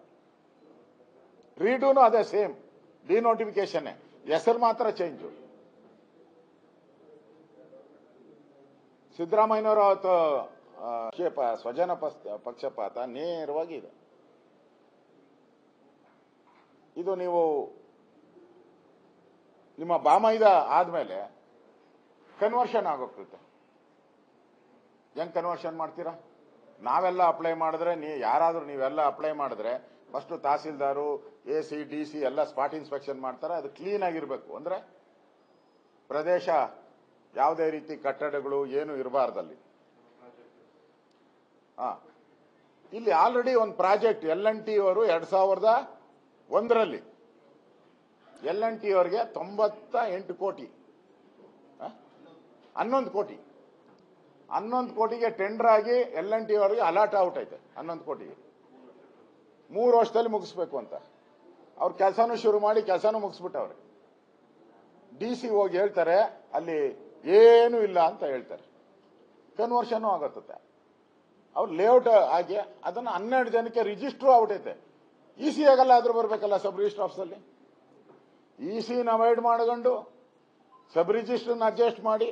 ರೀಡೂನು ಅದೇ ಸೇಮ್ ಡಿನೋಟಿಫಿಕೇಶನ್ ಹೆಸರು ಮಾತ್ರ ಚೇಂಜ್. ಸಿದ್ದರಾಮಯ್ಯನವರು ಅವತ್ತು ಸ್ವಜನ ಪಕ್ಷಪಾತ ನೇರವಾಗಿ ಇದೆ. ಇದು ನೀವು ನಿಮ್ಮ ಬಾಮೈದ ಆದ್ಮೇಲೆ ಕನ್ವರ್ಷನ್ ಆಗೋಗ್ತದೆ. ಹೆಂಗ್ ಕನ್ವರ್ಷನ್ ಮಾಡ್ತೀರಾ? ನಾವೆಲ್ಲ ಅಪ್ಲೈ ಮಾಡಿದ್ರೆ ನೀ ಯಾರಾದರೂ ನೀವೆಲ್ಲ ಅಪ್ಲೈ ಮಾಡಿದ್ರೆ first tahsildar A C D C ಎಲ್ಲ ಸ್ಪಾಟ್ ಇನ್ಸ್ಪೆಕ್ಷನ್ ಮಾಡ್ತಾರೆ, ಅದು ಕ್ಲೀನ್ ಆಗಿರಬೇಕು. ಅಂದ್ರೆ ಪ್ರದೇಶ ಯಾವುದೇ ರೀತಿ ಕಟ್ಟಡಗಳು ಏನು ಇರಬಾರ್ದಲ್ಲಿ. ಹಾ. ಇಲ್ಲಿ ಆಲ್ರೆಡಿ ಒಂದು ಪ್ರಾಜೆಕ್ಟ್ ಎಲ್ ಎನ್ ಟಿ ಅವರು ಎರಡ್ ಸಾವಿರದ ಒಂದರಲ್ಲಿ. ಎಲ್ ಎನ್ ಟಿ ಅವರಿಗೆ ತೊಂಬತ್ತ ಎಂಟು ಕೋಟಿ? ಹನ್ನೊಂದು ಕೋಟಿ. ಹನ್ನೊಂದು ಕೋಟಿಗೆ ಟೆಂಡರ್ ಆಗಿ ಎಲ್ ಎನ್ ಟಿ ಅವರಿಗೆ ಅಲಾಟ್ ಔಟ್ ಐತೆ ಹನ್ನೊಂದು ಕೋಟಿಗೆ. ಮೂರು ವರ್ಷದಲ್ಲಿ ಮುಗಿಸ್ಬೇಕು ಅಂತ. ಅವ್ರ ಕೆಲಸನೂ ಶುರು ಮಾಡಿ ಕೆಲಸನೂ ಮುಗಿಸ್ಬಿಟ್ಟವ್ರೆ. ಡಿ ಸಿ ಹೋಗಿ ಹೇಳ್ತಾರೆ, ಅಲ್ಲಿ ಏನೂ ಇಲ್ಲ ಅಂತ ಹೇಳ್ತಾರೆ. ಕನ್ವರ್ಷನ್ ಆಗತ್ತೆ ಅವ್ರು ಲೇಔಟ್ ಆಗಿ ಅದನ್ನು ಹನ್ನೆರಡು ಜನಕ್ಕೆ ರಿಜಿಸ್ಟ್ರು ಆಗ್ಬಿಟ್ಟೈತೆ. ಇ ಸಿ ಆಗಲ್ಲ ಆದರೂ ಬರಬೇಕಲ್ಲ ಸಬ್ ರಿಜಿಸ್ಟರ್ ಆಫೀಸಲ್ಲಿ ಇ ಸಿನ ಅವಾಯ್ಡ್ ಮಾಡ್ಕೊಂಡು ಸಬ್ ರಿಜಿಸ್ಟ್ರನ್ನ ಅಡ್ಜಸ್ಟ್ ಮಾಡಿ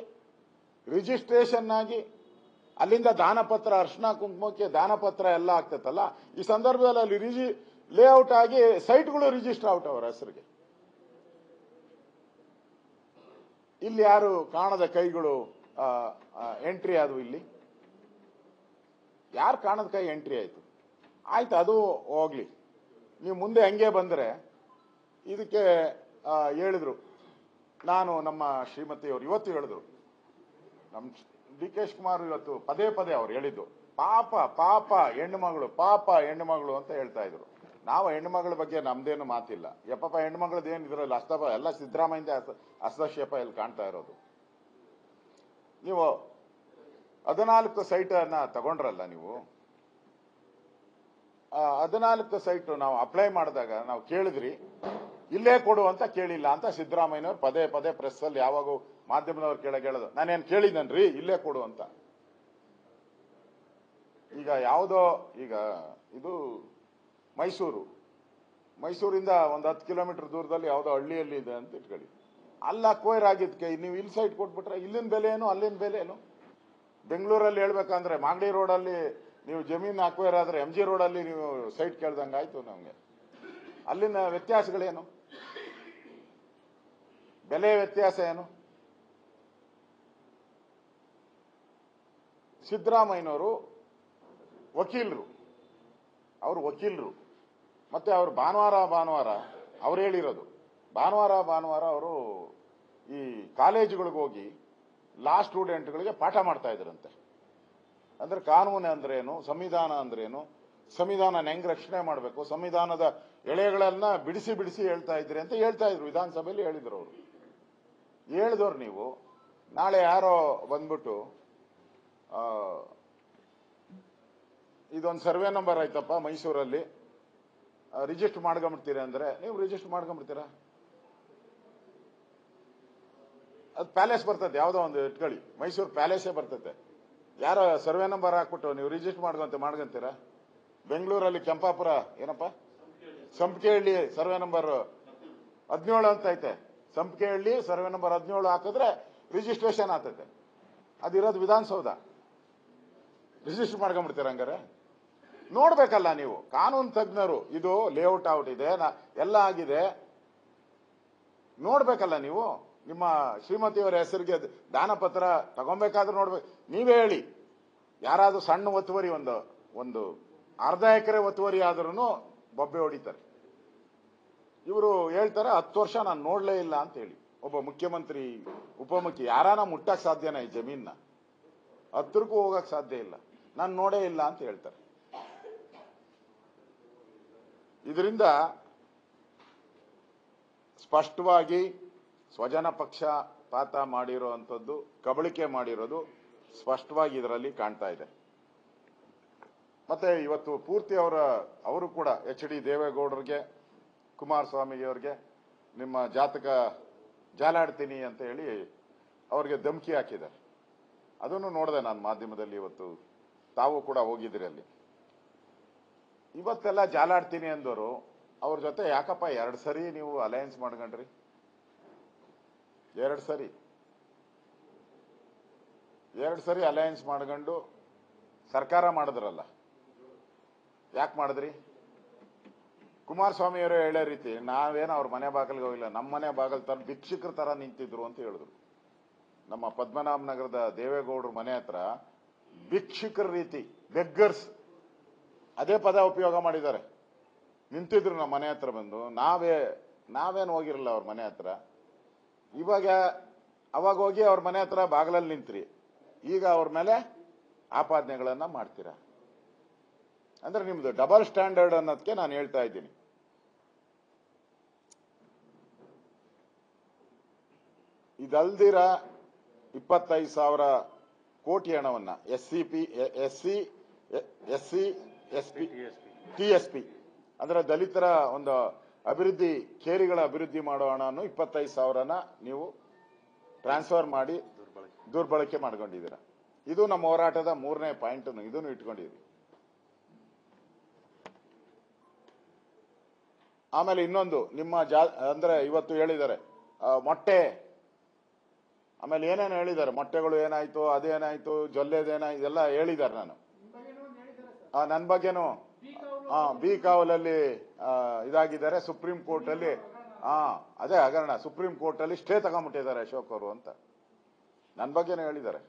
ರಿಜಿಸ್ಟ್ರೇಷನ್ ಆಗಿ ಅಲ್ಲಿಂದ ದಾನಪತ್ರ, ಅರ್ಶನ ಕುಂಕುಮಕ್ಕೆ ದಾನಪತ್ರ ಎಲ್ಲ ಆಗ್ತೈತಲ್ಲ? ಈ ಸಂದರ್ಭದಲ್ಲಿ ಅಲ್ಲಿ ರಿಜಿ ಲೇಔಟ್ ಆಗಿ ಸೈಟ್ಗಳು ರಿಜಿಸ್ಟರ್ ಔಟ್ ಅವರ ಹೆಸರಿಗೆ. ಇಲ್ಲಿ ಯಾರು ಕಾಣದ ಕೈಗಳು ಎಂಟ್ರಿ ಆದವು ಇಲ್ಲಿ? ಯಾರು ಕಾಣದ ಕೈ ಎಂಟ್ರಿ ಆಯ್ತು? ಆಯ್ತು, ಅದು ಹೋಗ್ಲಿ. ನೀವು ಮುಂದೆ ಹಂಗೆ ಬಂದ್ರೆ, ಇದಕ್ಕೆ ಹೇಳಿದ್ರು. ನಾನು ನಮ್ಮ ಶ್ರೀಮತಿಯವರು, ಇವತ್ತು ಹೇಳಿದ್ರು. ನಮ್ಮ ಡಿ ಕೆ ಕುಮಾರ್ ಇವತ್ತು ಪದೇ ಪದೇ ಅವ್ರು ಹೇಳಿದ್ದು, ಪಾಪ ಪಾಪ, ಹೆಣ್ಣು ಮಗಳು, ಪಾಪ, ಹೆಣ್ಣು ಮಗಳು ಅಂತ ಹೇಳ್ತಾ ಇದ್ರು. ನಾವು ಹೆಣ್ಣು ಮಗಳ ಬಗ್ಗೆ ನಮ್ದೇನು ಮಾತಿಲ್ಲ. ಯಪ್ಪಪ್ಪ ಹೆಣ್ಣು ಮಗಳದ್ದು ಏನು ಇದ್ರಲ್ಲ ಹಸ್ತಪ ಎಲ್ಲ ಸಿದ್ದರಾಮಯ್ಯ ಹಸ್ತಕ್ಷೇಪ ಇಲ್ಲಿ ಕಾಣ್ತಾ ಇರೋದು. ನೀವು ಹದಿನಾಲ್ಕು ಸೈಟ್ ಅನ್ನ ತಗೊಂಡ್ರಲ್ಲ ನೀವು? ಹದಿನಾಲ್ಕು ಸೈಟ್ ನಾವು ಅಪ್ಲೈ ಮಾಡಿದಾಗ ನಾವು ಕೇಳಿದ್ರಿ, ಇಲ್ಲೇ ಕೊಡು ಅಂತ ಕೇಳಿಲ್ಲ ಅಂತ ಸಿದ್ದರಾಮಯ್ಯನವ್ರು ಪದೇ ಪದೇ ಪ್ರೆಸ್ ಅಲ್ಲಿ ಯಾವಾಗ ಮಾಧ್ಯಮದವ್ರು ಕೇಳಕ್ಕೆ ಹೇಳೋದು ನಾನೇನು ಕೇಳಿದನ್ರಿ? ಇಲ್ಲೇ ಕೊಡು ಅಂತ. ಈಗ ಯಾವುದೋ, ಈಗ ಇದು ಮೈಸೂರು. ಮೈಸೂರಿಂದ ಒಂದು ಹತ್ತು ಕಿಲೋಮೀಟರ್ ದೂರದಲ್ಲಿ ಯಾವುದೋ ಹಳ್ಳಿಯಲ್ಲಿ ಇದೆ ಅಂತ ಇಟ್ಕೊಳ್ಳಿ. ಅಲ್ಲ ಅಕ್ವೈರ್ ಆಗಿದ್ದಕ್ಕೆ ನೀವು ಇಲ್ಲಿ ಸೈಟ್ ಕೊಟ್ಬಿಟ್ರೆ ಇಲ್ಲಿನ ಬೆಲೆ ಏನು, ಅಲ್ಲಿನ ಬೆಲೆ ಏನು? ಬೆಂಗಳೂರಲ್ಲಿ ಹೇಳ್ಬೇಕಂದ್ರೆ ಮಾಗಡಿ ರೋಡಲ್ಲಿ ನೀವು ಜಮೀನು ಅಕ್ವೈರ್ ಆದ್ರೆ ಎಂ ಜಿ ರೋಡಲ್ಲಿ ನೀವು ಸೈಟ್ ಕೇಳ್ದಂಗೆ ಆಯ್ತು ನಮಗೆ. ಅಲ್ಲಿನ ವ್ಯತ್ಯಾಸಗಳೇನು? ಬೆಲೆ ವ್ಯತ್ಯಾಸ ಏನು? ಸಿದ್ದರಾಮಯ್ಯನವರು ವಕೀಲರು. ಅವರು ವಕೀಲರು. ಮತ್ತೆ ಅವರು ಭಾನುವಾರ ಭಾನುವಾರ ಅವ್ರು ಹೇಳಿರೋದು. ಭಾನುವಾರ ಭಾನುವಾರ ಅವರು ಈ ಕಾಲೇಜುಗಳಿಗೆ ಹೋಗಿ ಲಾ ಸ್ಟೂಡೆಂಟ್ಗಳಿಗೆ ಪಾಠ ಮಾಡ್ತಾ ಇದ್ರಂತೆ. ಅಂದ್ರೆ ಕಾನೂನು ಅಂದ್ರೇನು, ಸಂವಿಧಾನ ಅಂದ್ರೇನು ಸಂವಿಧಾನ ಹೆಂಗ್ ರಕ್ಷಣೆ ಮಾಡಬೇಕು, ಸಂವಿಧಾನದ ಎಳೆಗಳನ್ನ ಬಿಡಿಸಿ ಬಿಡಿಸಿ ಹೇಳ್ತಾ ಇದ್ರಿ ಅಂತ ಹೇಳ್ತಾ ಇದ್ರು, ವಿಧಾನಸಭೆಯಲ್ಲಿ ಹೇಳಿದ್ರು ಅವರು. ಹೇಳಿದವ್ರು ನೀವು, ನಾಳೆ ಯಾರೋ ಬಂದ್ಬಿಟ್ಟು ಇದೊಂದು ಸರ್ವೆ ನಂಬರ್ ಆಯ್ತಪ್ಪ ಮೈಸೂರಲ್ಲಿ. ರಿಜಿಸ್ಟರ್ ಮಾಡ್ಕೊಂಬಿಡ್ತೀರಿ ಅಂದ್ರೆ, ನೀವು ರಿಜಿಸ್ಟರ್ ಮಾಡ್ಕೊಂಬಿಡ್ತೀರಾ? ಅದು ಪ್ಯಾಲೇಸ್ ಬರ್ತದೆ, ಯಾವುದೋ ಒಂದು ಇಟ್ಕೊಳ್ಳಿ. ಮೈಸೂರು ಪ್ಯಾಲೇಸೇ ಬರ್ತದೆ. ಯಾರೋ ಸರ್ವೆ ನಂಬರ್ ಹಾಕ್ಬಿಟ್ಟು ನೀವು ರಿಜಿಸ್ಟರ್ ಮಾಡ್ಕೊಂತ ಮಾಡ್ಕೊಂತೀರಾ? ಬೆಂಗಳೂರಲ್ಲಿ ಕೆಂಪಾಪುರ, ಏನಪ್ಪ? ಸಂಪಿಗೆಹಳ್ಳಿ ಸರ್ವೆ ನಂಬರ್ ಹದಿನೇಳು ಅಂತ ಐತೆ. ಸಂಪಿಗೆಹಳ್ಳಿ ಸರ್ವೆ ನಂಬರ್ ಹದಿನೇಳು ಹಾಕಿದ್ರೆ ರಿಜಿಸ್ಟ್ರೇಷನ್ ಆಗ್ತೈತೆ ಅದಿರೋದು ವಿಧಾನಸೌಧ. ರಿಜಿಸ್ಟರ್ ಮಾಡ್ಕೊಂಡ್ಬಿಡ್ತೀರ ಹಂಗಾರೆ? ನೋಡ್ಬೇಕಲ್ಲ ನೀವು. ಕಾನೂನು ತಜ್ಞರು, ಇದು ಲೇಔಟ್ ಔಟ್ ಇದೆ ಎಲ್ಲ ಆಗಿದೆ. ನೋಡ್ಬೇಕಲ್ಲ ನೀವು? ನಿಮ್ಮ ಶ್ರೀಮತಿಯವರ ಹೆಸರಿಗೆ ದಾನ ದಾನಪತ್ರ ತಗೊಬೇಕಾದ್ರೂ ನೋಡ್ಬೇಕು. ನೀವೇ ಹೇಳಿ. ಯಾರಾದ್ರೂ ಸಣ್ಣ ಒತ್ತುವರಿ ಒಂದು ಒಂದು ಅರ್ಧ ಎಕರೆ ಒತ್ತುವರಿ ಆದ್ರೂ ಬೊಬ್ಬೆ ಹೊಡಿತಾರೆ. ಇವರು ಹೇಳ್ತಾರೆ, ಹತ್ತು ವರ್ಷ ನಾನು ನೋಡಲೇ ಇಲ್ಲ ಅಂತ ಹೇಳಿ. ಒಬ್ಬ ಮುಖ್ಯಮಂತ್ರಿ, ಉಪಮುಖ್ಯ ಯಾರಾನ ಮುಟ್ಟಕ್ ಸಾಧ್ಯನಾ ಈ ಜಮೀನ್ನ ಹತ್ತಿರಕ್ಕೂ ಹೋಗಕ್ ಸಾಧ್ಯ ಇಲ್ಲ. ನಾನು ನೋಡೇ ಇಲ್ಲ ಅಂತ ಹೇಳ್ತಾರೆ. ಇದರಿಂದ ಸ್ಪಷ್ಟವಾಗಿ ಸ್ವಜನ ಪಕ್ಷ ಪಾತ ಮಾಡಿರೋ ಮಾಡಿರುವಂಥದ್ದು ಕಬಳಿಕೆ ಮಾಡಿರೋದು ಸ್ಪಷ್ಟವಾಗಿ ಇದರಲ್ಲಿ ಕಾಣ್ತಾ ಇದೆ. ಮತ್ತೆ ಇವತ್ತು ಪೂರ್ತಿ ಅವರ, ಅವರು ಕೂಡ ಎಚ್ ಡಿ ದೇವೇಗೌಡರಿಗೆ ಕುಮಾರಸ್ವಾಮಿಯವರಿಗೆ ನಿಮ್ಮ ಜಾತಕ ಜಾಲಾಡ್ತೀನಿ ಅಂತ ಹೇಳಿ ಅವ್ರಿಗೆ ಧಮಕಿ ಹಾಕಿದ್ದಾರೆ. ಅದನ್ನು ನೋಡಿದೆ ನಾನು ಮಾಧ್ಯಮದಲ್ಲಿ ಇವತ್ತು ತಾವು ಕೂಡ ಹೋಗಿದ್ರಿ ಅಲ್ಲಿ. ಇವತ್ತೆಲ್ಲ ಜಾಲಾಡ್ತೀನಿ ಅಂದವರು ಅವ್ರ ಜೊತೆ ಯಾಕಪ್ಪ ಎರಡು ಸರಿ ನೀವು ಅಲಯನ್ಸ್ ಮಾಡ್ಕೊಂಡ್ರಿ? ಎರಡು ಸರಿ. ಎರಡು ಸರಿ ಅಲಯನ್ಸ್ ಮಾಡ್ಕೊಂಡು ಸರ್ಕಾರ ಮಾಡಿದ್ರಲ್ಲ. ಯಾಕೆ ಮಾಡಿದ್ರಿ? ಕುಮಾರಸ್ವಾಮಿ ಅವರು ಹೇಳೋ ರೀತಿ, ನಾವೇನು ಅವ್ರ ಮನೆ ಬಾಗಿಲಿಗೆ ಹೋಗಿಲ್ಲ, ನಮ್ಮ ಮನೆ ಬಾಗಿಲು ತರ ಭಿಕ್ಷುಕರ ತರ ನಿಂತಿದ್ರು ಅಂತ ಹೇಳಿದ್ರು. ನಮ್ಮ ಪದ್ಮನಾಭ ನಗರದ ದೇವೇಗೌಡರ ಮನೆ ಹತ್ರ ಭಿಕ್ಷುಕರ ರೀತಿ ಬೆಗ್ಗರ್ಸ್ ಅದೇ ಪದ ಉಪಯೋಗ ಮಾಡಿದ್ದಾರೆ. ನಿಂತಿದ್ರು ನಮ್ಮ ಮನೆ ಹತ್ರ ಬಂದು. ನಾವೇ, ನಾವೇನು ಹೋಗಿರಲ್ಲ ಅವ್ರ ಮನೆ ಹತ್ರ. ಇವಾಗ, ಅವಾಗ ಹೋಗಿ ಅವ್ರ ಮನೆ ಹತ್ರ ಬಾಗಿಲಲ್ಲಿ ನಿಂತ್ರಿ. ಈಗ ಅವ್ರ ಮೇಲೆ ಆಪಾದನೆಗಳನ್ನ ಮಾಡ್ತೀರಾ? ಅಂದ್ರೆ ನಿಮ್ದು ಡಬಲ್ ಸ್ಟ್ಯಾಂಡರ್ಡ್ ಅನ್ನೋದಕ್ಕೆ ನಾನು ಹೇಳ್ತಾ ಇದ್ದೀನಿ. ಇದಲ್ದಿರ ಇಪ್ಪತ್ತೈದು ಸಾವಿರ ಕೋಟಿ ಹಣವನ್ನ S C P S C S C S P T S P ಅಂದ್ರೆ ದಲಿತರ ಒಂದು ಅಭಿವೃದ್ಧಿ ಕೇರಿಗಳ ಅಭಿವೃದ್ಧಿ ಮಾಡೋ ಹಣವನ್ನು ಇಪ್ಪತ್ತೈದು ಸಾವಿರನ ನೀವು ಟ್ರಾನ್ಸ್ಫರ್ ಮಾಡಿ ದುರ್ಬಳಕೆ. ಮಾಡ್ಕೊಂಡಿದ್ದೀರಾ. ಇದು ನಮ್ಮ ಹೋರಾಟದ ಮೂರನೇ ಪಾಯಿಂಟ್ ಇದನ್ನು ಇಟ್ಕೊಂಡಿದ್ವಿ ಆಮೇಲೆ ಇನ್ನೊಂದು ನಿಮ್ಮ ಜಾ ಅಂದ್ರೆ ಇವತ್ತು ಹೇಳಿದ್ದಾರೆ ಮೊಟ್ಟೆ ಆಮೇಲೆ ಏನೇನು ಹೇಳಿದ್ದಾರೆ? ಮೊಟ್ಟೆಗಳು ಏನಾಯ್ತು ಅದೇನಾಯ್ತು ಜೊಲ್ಲೆದೇನಾಯ್ತು ಇದೆಲ್ಲ ಹೇಳಿದ್ದಾರೆ ನಾನು. ನನ್ನ ಬಗ್ಗೆನು ಹಾ ಬಿ ಕಾವಲಲ್ಲಿ ಇದಾಗಿದ್ದಾರೆ, ಸುಪ್ರೀಂ ಕೋರ್ಟ್ ಅಲ್ಲಿ ಹಾ ಅದೇ ಹಗರಣ, ಸುಪ್ರೀಂ ಕೋರ್ಟ್ ಅಲ್ಲಿ ಸ್ಟೇ ತಗೊಂಬಿಟ್ಟಿದ್ದಾರೆ ಅಶೋಕ್ ಅವರು ಅಂತ. ನನ್ನ ಬಗ್ಗೆನೂ ಹೇಳಿದ್ದಾರೆ.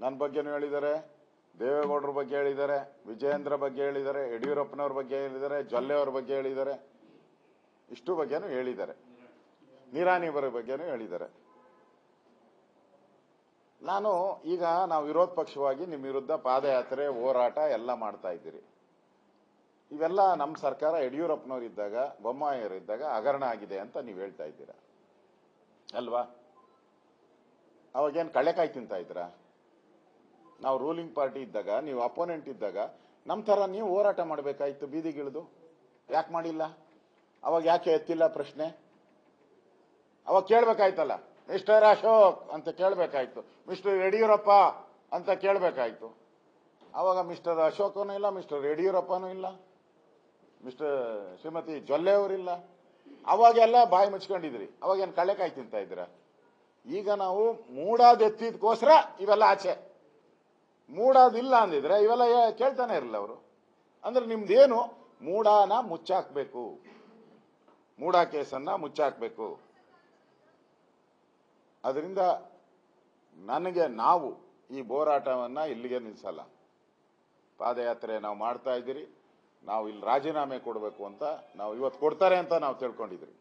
ನನ್ನ ಬಗ್ಗೆನೂ ಹೇಳಿದ್ದಾರೆ. ದೇವೇಗೌಡರ ಬಗ್ಗೆ ಹೇಳಿದ್ದಾರೆ, ವಿಜಯೇಂದ್ರ ಬಗ್ಗೆ ಹೇಳಿದ್ದಾರೆ, ಯಡಿಯೂರಪ್ಪನವ್ರ ಬಗ್ಗೆ ಹೇಳಿದ್ದಾರೆ, ಜೊಲ್ಲೆ ಅವ್ರ ಬಗ್ಗೆ ಹೇಳಿದ್ದಾರೆ. ಇಷ್ಟು ಬಗ್ಗೆನೂ ಹೇಳಿದ್ದಾರೆ. ನಿರಾಣಿಯವರ ಬಗ್ಗೆನೂ ಹೇಳಿದ್ದಾರೆ. ನಾನು ಈಗ ನಾವು ವಿರೋಧ ಪಕ್ಷವಾಗಿ ನಿಮ್ಮ ವಿರುದ್ಧ ಪಾದಯಾತ್ರೆ, ಹೋರಾಟ ಎಲ್ಲ ಮಾಡ್ತಾ ಇದ್ದೀರಿ. ಇವೆಲ್ಲ ನಮ್ಮ ಸರ್ಕಾರ ಯಡಿಯೂರಪ್ಪನವರಿದ್ದಾಗ ಇದ್ದಾಗ ಬೊಮ್ಮಾಯಿಯವರು ಇದ್ದಾಗ ಹಗರಣ ಆಗಿದೆ ಅಂತ ನೀವು ಹೇಳ್ತಾ ಇದ್ದೀರಾ? ಅಲ್ವಾ? ಅವಾಗೇನು ಕಳೆಕಾಯಿ ತಿಂತಾ ಇದ್ರ ನಾವು ರೂಲಿಂಗ್ ಪಾರ್ಟಿ ಇದ್ದಾಗ, ನೀವು ಅಪೋನೆಂಟ್ ಇದ್ದಾಗ ನಮ್ಮ ಥರ ನೀವು ಹೋರಾಟ ಮಾಡಬೇಕಾಯ್ತು ಬೀದಿಗಿಳಿದು? ಯಾಕೆ ಮಾಡಿಲ್ಲ? ಅವಾಗ ಯಾಕೆ ಎತ್ತಿಲ್ಲ ಪ್ರಶ್ನೆ? ಅವಾಗ ಕೇಳಬೇಕಾಯ್ತಲ್ಲ ಮಿಸ್ಟರ್ ಅಶೋಕ್ ಅಂತ ಕೇಳಬೇಕಾಯ್ತು ಮಿಸ್ಟರ್ ಯಡಿಯೂರಪ್ಪ ಅಂತ ಕೇಳಬೇಕಾಯ್ತು. ಅವಾಗ ಮಿಸ್ಟರ್ ಅಶೋಕನೂ ಇಲ್ಲ ಮಿಸ್ಟರ್ ಯಡಿಯೂರಪ್ಪನೂ ಇಲ್ಲ ಮಿಸ್ಟರ್ ಶ್ರೀಮತಿ ಜೊಲ್ಲೆ ಅವರಿಲ್ಲ ಅವಾಗೆಲ್ಲ ಬಾಯಿ ಮುಚ್ಕೊಂಡಿದ್ರಿ ಅವಾಗೇನು ಕಳೆಕಾಯಿ ತಿಂತ ಇದ್ರ ಈಗ ನಾವು ಮೂಡಾದೆತ್ತಿದ್ಕೋಸ್ಕರ ಇವೆಲ್ಲ ಆಚೆ. ಮೂಡಾದಿಲ್ಲ ಅಂದಿದ್ರೆ ಇವೆಲ್ಲ ಕೇಳ್ತಾನೆ ಇರಲಿಲ್ಲ ಅವರು. ಅಂದ್ರೆ ನಿಮ್ದೇನು, ಮೂಡಾನ ಮುಚ್ಚಾಕ್ಬೇಕು. ಮೂಡಾ ಕೇಸನ್ನ ಮುಚ್ಚಾಕ್ಬೇಕು. ಅದರಿಂದ ನನಗೆ ನಾವು ಈ ಹೋರಾಟವನ್ನ ಇಲ್ಲಿಗೆ ನಿಲ್ಲಿಸಲ್ಲ ಪಾದಯಾತ್ರೆ ನಾವು ಮಾಡ್ತಾ ಇದ್ದೀರಿ. ನಾವು ಇಲ್ಲಿ ರಾಜೀನಾಮೆ ಕೊಡಬೇಕು ಅಂತ ನಾವು ಇವತ್ತು ಕೊಡ್ತಾರೆ ಅಂತ ನಾವು ತಿಳ್ಕೊಂಡಿದ್ರಿ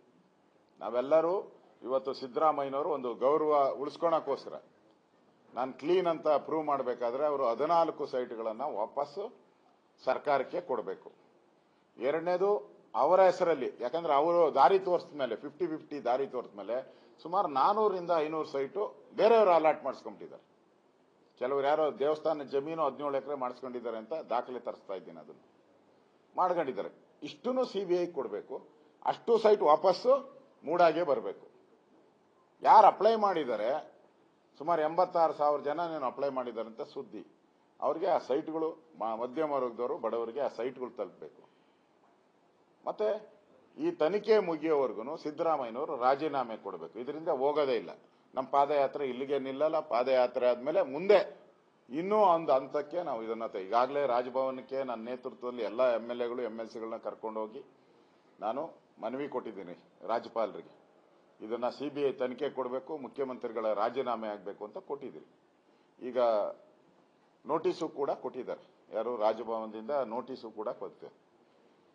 ನಾವೆಲ್ಲರೂ ಇವತ್ತು ಸಿದ್ದರಾಮಯ್ಯನವರು ಒಂದು ಗೌರವ ಉಳಿಸ್ಕೊಳಕ್ಕೋಸ್ಕರ ನಾನು ಕ್ಲೀನ್ ಅಂತ ಪ್ರೂವ್ ಮಾಡಬೇಕಾದ್ರೆ ಅವರು ಹದಿನಾಲ್ಕು ಸೈಟ್ಗಳನ್ನು ವಾಪಸ್ಸು ಸರ್ಕಾರಕ್ಕೆ ಕೊಡಬೇಕು. ಎರಡನೇದು ಅವರ ಹೆಸರಲ್ಲಿ, ಯಾಕಂದ್ರೆ ಅವರು ದಾರಿ ತೋರಿಸಿದ ಮೇಲೆ ಫಿಫ್ಟಿ ಫಿಫ್ಟಿ ದಾರಿ ತೋರಿಸಿದ ಮೇಲೆ ಸುಮಾರು ನಾನೂರಿಂದ ಐನೂರು ಸೈಟು ಬೇರೆಯವರು ಅಲಾಟ್ ಮಾಡಿಸ್ಕೊಂಡಿದ್ದಾರೆ ಕೆಲವರು ಯಾರೋ ದೇವಸ್ಥಾನ ಜಮೀನು ಹದಿನೇಳು ಎಕರೆ ಮಾಡಿಸ್ಕೊಂಡಿದ್ದಾರೆ ಅಂತ ದಾಖಲೆ ತರಿಸ್ತಾ ಇದ್ದೀನಿ ಅದನ್ನು. ಮಾಡ್ಕೊಂಡಿದ್ದಾರೆ. ಇಷ್ಟನ್ನು ಸಿ ಬಿ ಐ ಕೊಡಬೇಕು. ಅಷ್ಟು ಸೈಟ್ ವಾಪಸ್ಸು ಮೂಡಾಗೆ ಬರಬೇಕು. ಯಾರು ಅಪ್ಲೈ ಮಾಡಿದ್ದಾರೆ, ಸುಮಾರು ಎಂಬತ್ತಾರು ಸಾವಿರ ಜನ ನೀನು ಅಪ್ಲೈ ಮಾಡಿದ್ದಾರೆ ಅಂತ ಸುದ್ದಿ. ಅವ್ರಿಗೆ ಆ ಸೈಟ್ಗಳು ಮಧ್ಯಮ ವರ್ಗದವರು, ಬಡವರಿಗೆ ಆ ಸೈಟ್ಗಳು ತಲುಪಬೇಕು. ಮತ್ತೆ ಈ ತನಿಖೆ ಮುಗಿಯೋವರೆಗೂ ಸಿದ್ದರಾಮಯ್ಯನವರು ರಾಜೀನಾಮೆ ಕೊಡಬೇಕು. ಇದರಿಂದ ಹೋಗೋದೇ ಇಲ್ಲ. ನಮ್ಮ ಪಾದಯಾತ್ರೆ ಇಲ್ಲಿಗೆ ನಿಲ್ಲಲ್ಲ, ಪಾದಯಾತ್ರೆ ಆದಮೇಲೆ ಮುಂದೆ ಇನ್ನೂ ಒಂದು ಹಂತಕ್ಕೆ ನಾವು ಇದನ್ನ ಈಗಾಗಲೇ ರಾಜಭವನಕ್ಕೆ ನನ್ನ ನೇತೃತ್ವದಲ್ಲಿ ಎಲ್ಲ ಎಂ ಎಲ್ ಎಗಳು ಎಂ ಎಲ್ ಸಿಗಳನ್ನ ಕರ್ಕೊಂಡೋಗಿ ನಾನು ಮನವಿ ಕೊಟ್ಟಿದ್ದೀನಿ ರಾಜ್ಯಪಾಲರಿಗೆ. ಇದನ್ನ ಸಿಬಿಐ ತನಿಖೆ ಕೊಡಬೇಕು, ಮುಖ್ಯಮಂತ್ರಿಗಳ ರಾಜೀನಾಮೆ ಆಗಬೇಕು ಅಂತ ಕೊಟ್ಟಿದ್ದೀರಿ ಈಗ ನೋಟಿಸು ಕೂಡ ಕೊಟ್ಟಿದ್ದಾರೆ. ಯಾರು ರಾಜಭವನದಿಂದ ನೋಟಿಸು ಕೂಡ ಕೊಡ್ತಾರೆ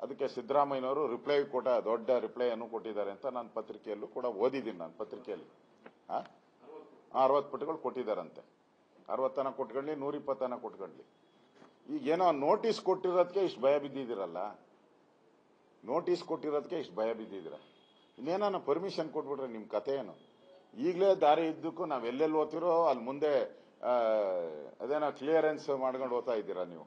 ಅದಕ್ಕೆ ಸಿದ್ದರಾಮಯ್ಯನವರು ರಿಪ್ಲೈ ಕೊಟ್ಟ ದೊಡ್ಡ ರಿಪ್ಲೈ ಅನ್ನು ಕೊಟ್ಟಿದ್ದಾರೆ ಅಂತ ನಾನು ಪತ್ರಿಕೆಯಲ್ಲೂ ಕೂಡ ಓದಿದ್ದೀನಿ ನಾನು ಪತ್ರಿಕೆಯಲ್ಲಿ. ಅರವತ್ತು ಪುಟಗಳು ಕೊಟ್ಟಿದ್ದಾರಂತೆ. ಅರವತ್ತನ ಕೊಟ್ಕೊಳ್ಳಿ ನೂರಿಪ್ಪತ್ತನ ಕೊಟ್ಕೊಳ್ಳಿ. ಈಗ ಏನೋ ನೋಟಿಸ್ ಕೊಟ್ಟಿರೋದಕ್ಕೆ ಇಷ್ಟು ಭಯ ಬಿದ್ದಿದ್ದೀರಲ್ಲ? ನೋಟಿಸ್ ಕೊಟ್ಟಿರೋದಕ್ಕೆ ಇಷ್ಟು ಭಯ ಬಿದ್ದಿದ್ದೀರ? ಇನ್ನೇನೋ ಪರ್ಮಿಷನ್ ಕೊಟ್ಬಿಟ್ರೆ ನಿಮ್ಮ ಕತೆ ಏನು? ಈಗಲೇ ದಾರಿ ಇದ್ದಕ್ಕೂ ನಾವು ಎಲ್ಲೆಲ್ಲಿ ಓದ್ತಿರೋ ಅಲ್ಲಿ ಮುಂದೆ ಅದೇನೋ ಕ್ಲಿಯರೆನ್ಸ್ ಮಾಡ್ಕೊಂಡು ಓದ್ತಾ ಇದ್ದೀರಾ ನೀವು?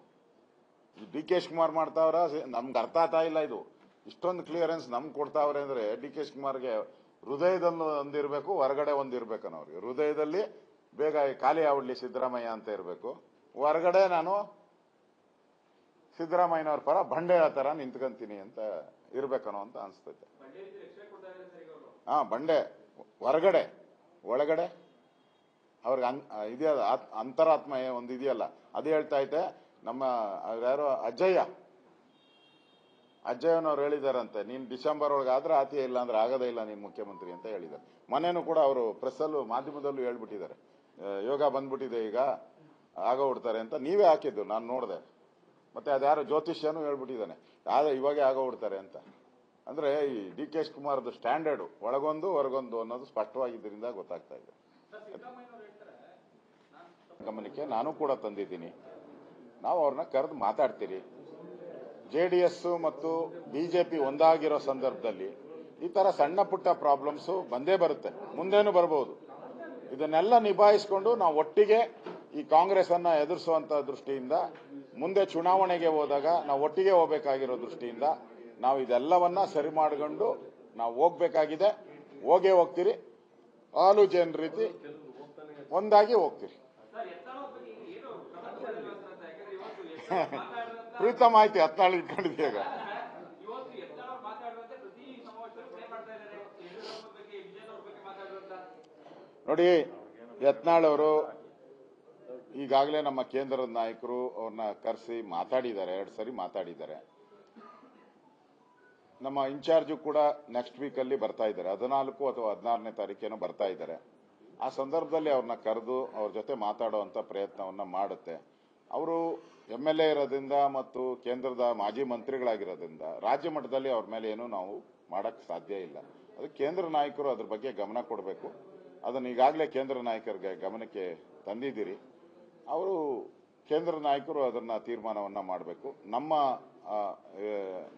ಡಿ ಕೆ ಶಿವಕುಮಾರ್ ಮಾಡ್ತಾವ್ರ ನಮ್ಗೆ ಅರ್ಥ ಆಗ್ತಾ ಇಲ್ಲ ಇದು. ಇಷ್ಟೊಂದು ಕ್ಲಿಯರೆನ್ಸ್ ನಮ್ಗೆ ಕೊಡ್ತಾವ್ರೆ ಅಂದ್ರೆ ಡಿ ಕೆ ಕುಮಾರ್ಗೆ ಹೃದಯದಲ್ಲಿ ಒಂದಿರಬೇಕು, ಹೊರಗಡೆ ಒಂದಿರಬೇಕು ಅವ್ರಿಗೆ. ಹೃದಯದಲ್ಲಿ ಬೇಗ ಖಾಲಿ ಆವಡ್ಲಿ ಸಿದ್ದರಾಮಯ್ಯ ಅಂತ ಇರಬೇಕು. ಹೊರಗಡೆ ನಾನು ಸಿದ್ದರಾಮಯ್ಯನವ್ರ ಪರ ಬಂಡೆ ಥರ ನಿಂತ್ಕೊಂತೀನಿ ಅಂತ ಇರ್ಬೇಕನೋ ಅಂತ ಅನಿಸ್ತೈತೆ. ಹಾ, ಬಂಡೆ, ಹೊರಗಡೆ, ಒಳಗಡೆ. ಅವ್ರಿಗೆ ಅನ್, ಇದೆಯಲ್ಲ, ಆತ್- ಅಂತರಾತ್ಮ ಒಂದು ಇದೆಯಲ್ಲ, ಅದು ಹೇಳ್ತಾ ಐತೆ ನಮ್ಮ ಯಾರೋ ಅಜಯ್ಯ. ಅಜ್ಜಯ್ಯನವ್ರು ಹೇಳಿದಾರಂತೆ ನೀನು ಡಿಸೆಂಬರ್ ಒಳಗೆ ಆದ್ರೆ ಆತಿಯ ಇಲ್ಲ ಅಂದ್ರೆ ಆಗೋದೇ ಇಲ್ಲ ನೀನು ಮುಖ್ಯಮಂತ್ರಿ ಅಂತ ಹೇಳಿದ್ದಾರೆ ಮೊನ್ನೆನೂ ಕೂಡ ಅವರು ಪ್ರೆಸ್ಸಲ್ಲೂ ಮಾಧ್ಯಮದಲ್ಲೂ ಹೇಳ್ಬಿಟ್ಟಿದ್ದಾರೆ ಯೋಗ ಬಂದ್ಬಿಟ್ಟಿದೆ ಈಗ ಆಗೋಗ್ಬಿಡ್ತಾರೆ ಅಂತ ನೀವೇ ಹಾಕಿದ್ದು ನಾನು ನೋಡಿದೆ. ಮತ್ತೆ ಅದ್ಯಾರು ಜ್ಯೋತಿಷ್ಯನೂ ಹೇಳ್ಬಿಟ್ಟಿದ್ದಾನೆ ಯಾರು ಇವಾಗೆ ಆಗೋಗ್ಬಿಡ್ತಾರೆ ಅಂತ. ಅಂದ್ರೆ ಈ ಡಿ ಕೆ ಶಿವಕುಮಾರ್ದು ಸ್ಟ್ಯಾಂಡರ್ಡು ಒಳಗೊಂದು ಹೊರಗೊಂದು ಅನ್ನೋದು ಸ್ಪಷ್ಟವಾಗಿದ್ದರಿಂದ ಗೊತ್ತಾಗ್ತಾ ಇದೆ. ಗಮನಕ್ಕೆ ನಾನು ಕೂಡ ತಂದಿದ್ದೀನಿ. ನಾವು ಅವ್ರನ್ನ ಕರೆದು ಮಾತಾಡ್ತೀರಿ. ಜೆ ಡಿ ಎಸ್ ಮತ್ತು ಬಿಜೆಪಿ ಒಂದಾಗಿರೋ ಸಂದರ್ಭದಲ್ಲಿ ಈ ತರ ಸಣ್ಣ ಪುಟ್ಟ ಪ್ರಾಬ್ಲಮ್ಸು ಬಂದೇ ಬರುತ್ತೆ. ಮುಂದೇನು ಬರ್ಬೋದು? ಇದನ್ನೆಲ್ಲ ನಿಭಾಯಿಸಿಕೊಂಡು ನಾವು ಒಟ್ಟಿಗೆ ಈ ಕಾಂಗ್ರೆಸ್ ಅನ್ನ ಎದುರಿಸುವಂತ ದೃಷ್ಟಿಯಿಂದ, ಮುಂದೆ ಚುನಾವಣೆಗೆ ಹೋದಾಗ ನಾವು ಒಟ್ಟಿಗೆ ಹೋಗಬೇಕಾಗಿರೋ ದೃಷ್ಟಿಯಿಂದ ನಾವು ಇದೆಲ್ಲವನ್ನ ಸರಿ ಮಾಡಿಕೊಂಡು ನಾವು ಹೋಗ್ಬೇಕಾಗಿದೆ. ಹೋಗೇ ಹೋಗ್ತೀರಿ. ಆಲು ಜನ ರೀತಿ ಒಂದಾಗಿ ಹೋಗ್ತೀರಿ. ಪ್ರೀತಮ್ ಆಯ್ತು ಹತ್ನಾಳು ಇಟ್ಕೊಂಡಿದ್ದೀಗ ನೋಡಿ, ಯತ್ನಾಳ್ ಅವರು ಈಗಾಗಲೇ ನಮ್ಮ ಕೇಂದ್ರದ ನಾಯಕರು ಅವ್ರನ್ನ ಕರೆಸಿ ಮಾತಾಡಿದ್ದಾರೆ, ಎರಡು ಸರಿ ಮಾತಾಡಿದ್ದಾರೆ. ನಮ್ಮ ಇನ್ಚಾರ್ಜ್ ಕೂಡ ನೆಕ್ಸ್ಟ್ ವೀಕಲ್ಲಿ ಬರ್ತಾ ಇದ್ದಾರೆ, ಹದಿನಾಲ್ಕು ಅಥವಾ ಹದಿನಾರನೇ ತಾರೀಕೇನೋ ಬರ್ತಾ ಇದ್ದಾರೆ. ಆ ಸಂದರ್ಭದಲ್ಲಿ ಅವ್ರನ್ನ ಕರೆದು ಅವ್ರ ಜೊತೆ ಮಾತಾಡುವಂಥ ಪ್ರಯತ್ನವನ್ನ ಮಾಡುತ್ತೆ. ಅವರು ಎಂ ಎಲ್ ಎ ಇರೋದ್ರಿಂದ ಮತ್ತು ಕೇಂದ್ರದ ಮಾಜಿ ಮಂತ್ರಿಗಳಾಗಿರೋದ್ರಿಂದ ರಾಜ್ಯ ಮಟ್ಟದಲ್ಲಿ ಅವ್ರ ಮೇಲೆ ಏನು ನಾವು ಮಾಡಕ್ ಸಾಧ್ಯ ಇಲ್ಲ. ಅದು ಕೇಂದ್ರ ನಾಯಕರು ಅದ್ರ ಬಗ್ಗೆ ಗಮನ ಕೊಡಬೇಕು. ಅದನ್ನು ಈಗಾಗಲೇ ಕೇಂದ್ರ ನಾಯಕರಿಗೆ ಗಮನಕ್ಕೆ ತಂದಿದ್ದೀರಿ. ಅವರು ಕೇಂದ್ರ ನಾಯಕರು ಅದನ್ನು ತೀರ್ಮಾನವನ್ನು ಮಾಡಬೇಕು. ನಮ್ಮ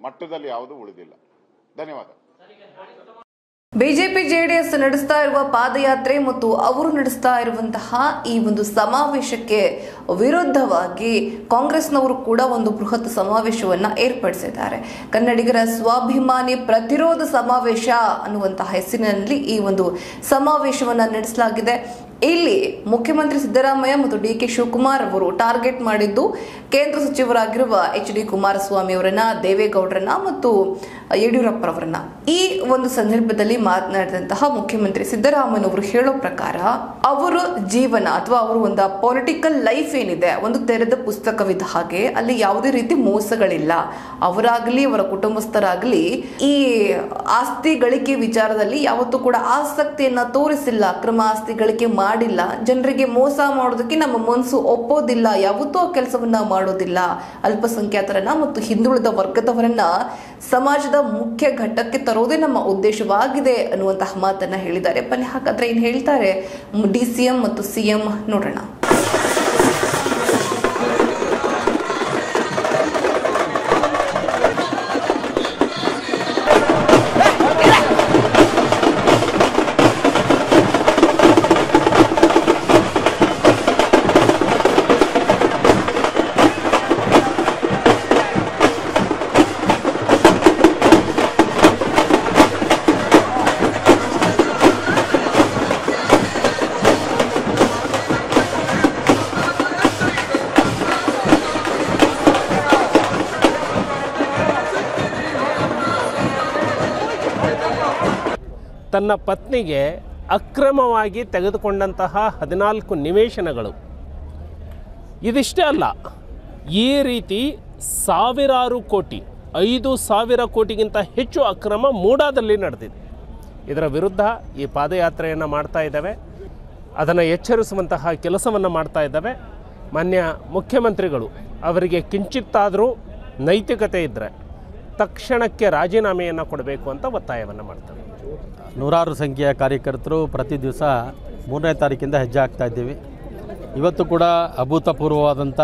ಮಟ್ಟದಲ್ಲಿ ಯಾವುದು ಉಳಿದಿಲ್ಲ. ಧನ್ಯವಾದ. ಬಿಜೆಪಿ ಜೆಡಿಎಸ್ ನಡೆಸ್ತಾ ಇರುವ ಪಾದಯಾತ್ರೆ ಮತ್ತು ಅವರು ನಡೆಸ್ತಾ ಇರುವಂತಹ ಈ ಒಂದು ಸಮಾವೇಶಕ್ಕೆ ವಿರುದ್ಧವಾಗಿ ಕಾಂಗ್ರೆಸ್ನವರು ಕೂಡ ಒಂದು ಬೃಹತ್ ಸಮಾವೇಶವನ್ನ ಏರ್ಪಡಿಸಿದ್ದಾರೆ. ಕನ್ನಡಿಗರ ಸ್ವಾಭಿಮಾನಿ ಪ್ರತಿರೋಧ ಸಮಾವೇಶ ಅನ್ನುವಂತಹ ಹೆಸರಿನಲ್ಲಿ ಈ ಒಂದು ಸಮಾವೇಶವನ್ನ ನಡೆಸಲಾಗಿದೆ. ಇಲ್ಲಿ ಮುಖ್ಯಮಂತ್ರಿ ಸಿದ್ದರಾಮಯ್ಯ ಮತ್ತು ಡಿ ಕೆ ಶಿವಕುಮಾರ್ ಅವರು ಟಾರ್ಗೆಟ್ ಮಾಡಿದ್ದು ಕೇಂದ್ರ ಸಚಿವರಾಗಿರುವ ಎಚ್ ಡಿ ಕುಮಾರಸ್ವಾಮಿ ಅವರನ್ನ, ದೇವೇಗೌಡರನ್ನ ಮತ್ತು ಯಡಿಯೂರಪ್ಪರವರನ್ನ. ಈ ಒಂದು ಸಂದರ್ಭದಲ್ಲಿ ಮಾತನಾಡಿದಂತಹ ಮುಖ್ಯಮಂತ್ರಿ ಸಿದ್ದರಾಮಯ್ಯನವರು ಹೇಳೋ ಪ್ರಕಾರ ಅವರ ಜೀವನ ಅಥವಾ ಅವರು ಒಂದು ಪೊಲಿಟಿಕಲ್ ಲೈಫ್ ಏನಿದೆ, ಒಂದು ತೆರೆದ ಪುಸ್ತಕವಿದ್ದ ಹಾಗೆ ಅಲ್ಲಿ ಯಾವುದೇ ರೀತಿ ಮೋಸಗಳಿಲ್ಲ. ಅವರಾಗಲಿ, ಅವರ ಕುಟುಂಬಸ್ಥರಾಗಲಿ ಈ ಆಸ್ತಿ ಗಳಿಕೆ ವಿಚಾರದಲ್ಲಿ ಯಾವತ್ತೂ ಕೂಡ ಆಸಕ್ತಿಯನ್ನ ತೋರಿಸಿಲ್ಲ. ಅಕ್ರಮ ಆಸ್ತಿ ಗಳಿಕೆ ಮಾಡಿಲ್ಲ. ಜನರಿಗೆ ಮೋಸ ಮಾಡೋದಕ್ಕೆ ನಮ್ಮ ಮನಸ್ಸು ಒಪ್ಪೋದಿಲ್ಲ. ಯಾವತ್ತೂ ಆ ಕೆಲಸವನ್ನ ಮಾಡೋದಿಲ್ಲ. ಅಲ್ಪಸಂಖ್ಯಾತರನ್ನ ಮತ್ತು ಹಿಂದುಳಿದ ವರ್ಗದವರನ್ನ ಸಮಾಜದ ಮುಖ್ಯ ಘಟ್ಟಕ್ಕೆ ತರೋದೇ ನಮ್ಮ ಉದ್ದೇಶವಾಗಿದೆ ಅನ್ನುವಂತಹ ಮಾತನ್ನ ಹೇಳಿದ್ದಾರೆ. ಬನ್ನಿ, ಹಾಗಾದ್ರೆ ಏನ್ ಹೇಳ್ತಾರೆ? ಡಿ ಸಿ ಎಂ ಮತ್ತು ಸಿಎಂ ನೋಡೋಣ. ತನ್ನ ಪತ್ನಿಗೆ ಅಕ್ರಮವಾಗಿ ತೆಗೆದುಕೊಂಡಂತಹ ಹದಿನಾಲ್ಕು ನಿವೇಶನಗಳು. ಇದಿಷ್ಟೇ ಅಲ್ಲ, ಈ ರೀತಿ ಸಾವಿರಾರು ಕೋಟಿ, ಐದು ಸಾವಿರ ಕೋಟಿಗಿಂತ ಹೆಚ್ಚು ಅಕ್ರಮ ಮೂಡಾದಲ್ಲಿ ನಡೆದಿದೆ. ಇದರ ವಿರುದ್ಧ ಈ ಪಾದಯಾತ್ರೆಯನ್ನು ಮಾಡ್ತಾ ಇದ್ದಾವೆ. ಅದನ್ನು ಎಚ್ಚರಿಸುವಂತಹ ಕೆಲಸವನ್ನು ಮಾಡ್ತಾ ಇದ್ದಾವೆ. ಮಾನ್ಯ ಮುಖ್ಯಮಂತ್ರಿಗಳು, ಅವರಿಗೆ ಕಿಂಚಿತ್ತಾದರೂ ನೈತಿಕತೆ ಇದ್ದರೆ ತಕ್ಷಣಕ್ಕೆ ರಾಜೀನಾಮೆಯನ್ನು ಕೊಡಬೇಕು ಅಂತ ಒತ್ತಾಯವನ್ನು ಮಾಡ್ತಾರೆ ನೂರಾರು ಸಂಖ್ಯೆಯ ಕಾರ್ಯಕರ್ತರು ಪ್ರತಿ ದಿವಸ ಮೂರನೇ ತಾರೀಕಿಂದ ಹೆಜ್ಜೆ ಹಾಕ್ತಾ ಇದ್ದೀವಿ. ಇವತ್ತು ಕೂಡ ಅಭೂತಪೂರ್ವವಾದಂಥ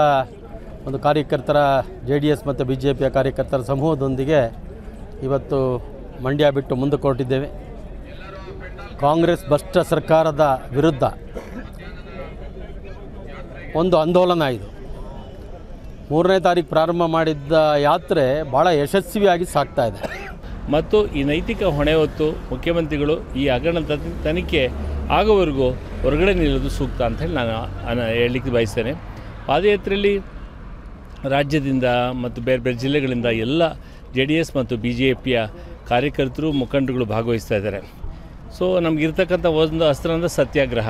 ಒಂದು ಕಾರ್ಯಕರ್ತರ ಜೆ ಡಿ ಎಸ್ ಮತ್ತು ಬಿ ಜೆ ಪಿಯ ಕಾರ್ಯಕರ್ತರ ಸಮೂಹದೊಂದಿಗೆ ಇವತ್ತು ಮಂಡ್ಯ ಬಿಟ್ಟು ಮುಂದೆ ಹೊರಟಿದ್ದೇವೆ ಕಾಂಗ್ರೆಸ್ ಭ್ರಷ್ಟ ಸರ್ಕಾರದ ವಿರುದ್ಧ ಒಂದು ಆಂದೋಲನ ಇದು. ಮೂರನೇ ತಾರೀಕು ಪ್ರಾರಂಭ ಮಾಡಿದ್ದ ಯಾತ್ರೆ ಭಾಳ ಯಶಸ್ವಿಯಾಗಿ ಸಾಗ್ತಾ ಇದೆ. ಮತ್ತು ಈ ನೈತಿಕ ಹೊಣೆ ಹೊತ್ತು ಮುಖ್ಯಮಂತ್ರಿಗಳು ಈ ಹಗರಣ ತನಿಖೆ ಆಗೋವರೆಗೂ ಹೊರಗಡೆ ನಿಲ್ಲೋದು ಸೂಕ್ತ ಅಂತ ಹೇಳಿ ನಾನು ಹೇಳಲಿಕ್ಕೆ ಬಯಸ್ತೇನೆ. ಪಾದಯಾತ್ರೆಯಲ್ಲಿ ರಾಜ್ಯದಿಂದ ಮತ್ತು ಬೇರೆ ಬೇರೆ ಜಿಲ್ಲೆಗಳಿಂದ ಎಲ್ಲ ಜೆ ಡಿ ಎಸ್ ಮತ್ತು ಬಿ ಜೆ ಪಿಯ ಕಾರ್ಯಕರ್ತರು ಮುಖಂಡರುಗಳು ಭಾಗವಹಿಸ್ತಾ ಇದ್ದಾರೆ. ಸೊ ನಮಗಿರ್ತಕ್ಕಂಥ ಒಂದು ಅಸ್ತ್ರ ಅಂದರೆ ಸತ್ಯಾಗ್ರಹ.